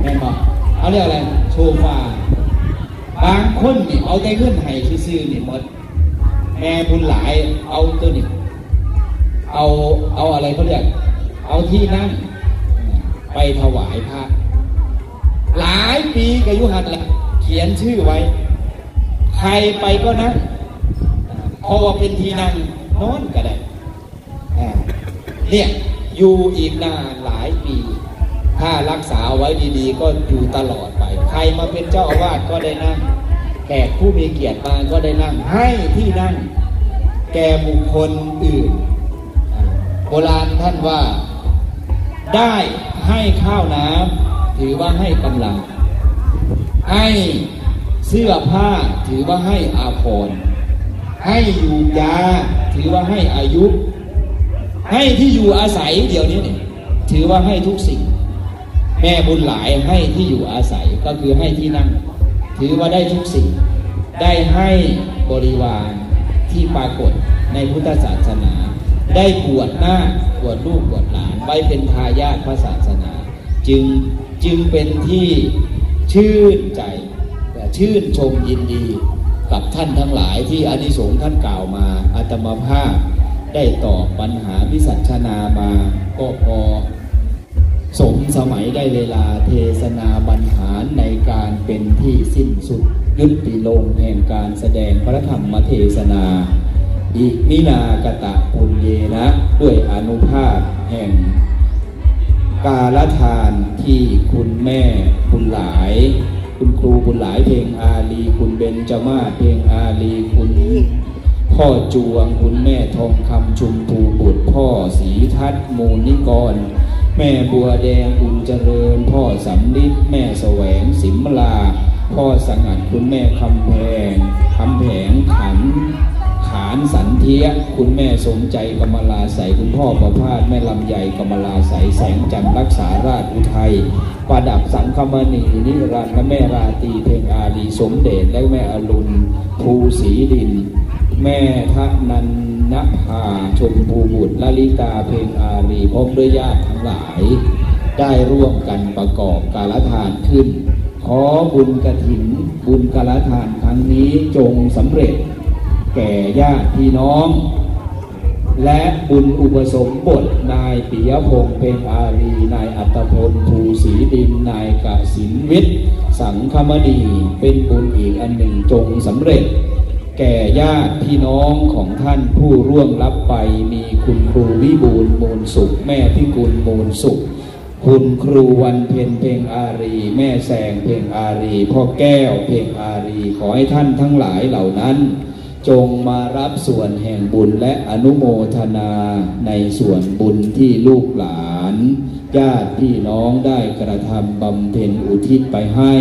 แม่บอกเขาเรียกอะไรโชฟาบางคนนี่เอาแต่เงื่อนไขซื่อๆนี่หมดแม่บุญหลายเอาตัวนี้เอาเอาอะไรเขาเรียก เอาที่นั่ง ไปถวายพระหลายปีกับยุหันแหละเขียนชื่อไว้ ใครไปก็นั่งเพราะว่าเป็นทีนั่งนอนก็ได้เนี่ยอยู่อีกนานหลายปี ถ้ารักษาไว้ดีๆ ก็อยู่ตลอดไป ใครมาเป็นเจ้าอาวาสก็ได้นั่งแขกผู้มีเกียรติมาก็ได้นั่งให้ที่นั่ง แก่บุคคลอื่น โบราณท่านว่าได้ให้ข้าวน้ำถือว่าให้กำลัง ให้ เสื้อผ้าถือว่าให้อาภรณ์ให้อยู่ยาถือว่าให้อายุ ให้ที่อยู่อาศัยเดี๋ยวนี้เนี่ยถือว่าให้ทุกสิ่ง แม่บุญหลายให้ที่อยู่อาศัยก็คือให้ที่นั่ง ถือว่าได้ทุกสิ่ง ได้ให้บริวารที่ปรากฏในพุทธศาสนา ได้บวชหน้าบวชลูกบวชหลานไว้เป็นทายาทพระศาสนา จึงจึงเป็นที่ชื่นใจ ชื่นชมยินดีกับท่านทั้งหลายที่อนิสงส์ท่านกล่าวมาอาตมาภาพได้ตอบปัญหาพิสัชนามาก็พอสมสมัยได้เวลาเทศนาบรรหารในการเป็นที่สิ้นสุดยุติลงแห่งการแสดงพระธรรมเทศนา อิมินากตะปุญเยนะด้วยอนุภาพแห่ง กาลทานที่คุณแม่บุญหลาย คุณครูบุญหลายเพลงอาลี คุณเบนจมาศเพลงอาลี คุณพ่อจวง คุณแม่ทองคำชุมภูบุตร พ่อศรีทัศน์มูลนิกร แม่บัวแดงคุณเจริญ พ่อสำลิดแม่แสวงสิมลา พ่อสังัดคุณแม่คำแพงคำแผงขันานสันเทียคุณแม่สมใจกมลาใสคุณพ่อประพาสแม่ลำใหญ่กมลาใสแสงจันทร์รักษาราชอุทัยประดับสังคมณีนิรันดร์และแม่ราตีเพลงอาลีสมเด็จและแม่อรุณภูศรีดิน แม่ทะนันนภาชมพูบุตรลลิตาเพลงอาลีพร้อมด้วยญาติทั้งหลาย ได้ร่วมกันประกอบการละทานขึ้น ขอบุญกระถิน บุญการละทานครั้งนี้จงสำเร็จ แก่ญาติพี่น้อง และบุญอุปสมบทนายปิยพงษ์เป็นอารีนายอัตพลภูศรีดินนายกสินวิทย์สังคมณีเป็นบุญอีกอันหนึ่งจงสำเร็จ แก่ญาติพี่น้องของท่านผู้ร่วงลับไปมีคุณครูวิบูลมูลสุข แม่พิกุลมูลสุขคุณครูวันเพ็ญเพลงอารี แม่แสงเพลงอารี พ่อแก้วเพลงอารี ขอให้ท่านทั้งหลายเหล่านั้น จงมารับส่วนแห่งบุญและอนุโมทนาในส่วนบุญที่ลูกหลานญาติพี่น้องได้กระทำบำเพ็ญอุทิศไปให้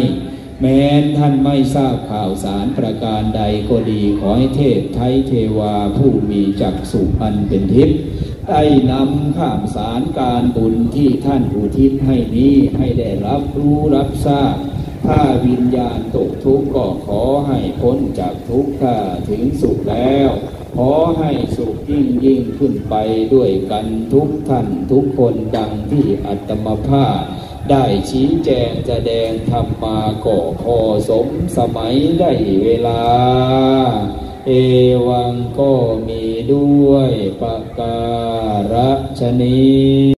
แม้นท่านไม่ทราบข่าวสารประการใดก็ดีขอให้เทพไทยเทวาผู้มีจักสุอันเป็นทิพย์ได้นำข้ามสารการบุญที่ท่านอุทิศให้นี้ให้ได้รับรู้รับทราบ ถ้าวิญญาณตกทุกข์ก็ขอให้พ้นจากทุกข์ถ้าถึงสุขแล้ว ขอให้สุขยิ่งยิ่งขึ้นไปด้วยกันทุกท่านทุกคนดังที่อัตมภาพได้ชี้แจงแสดงธรรมาก็พอสมสมัยได้เวลา เอวังก็มีด้วยประการฉนี้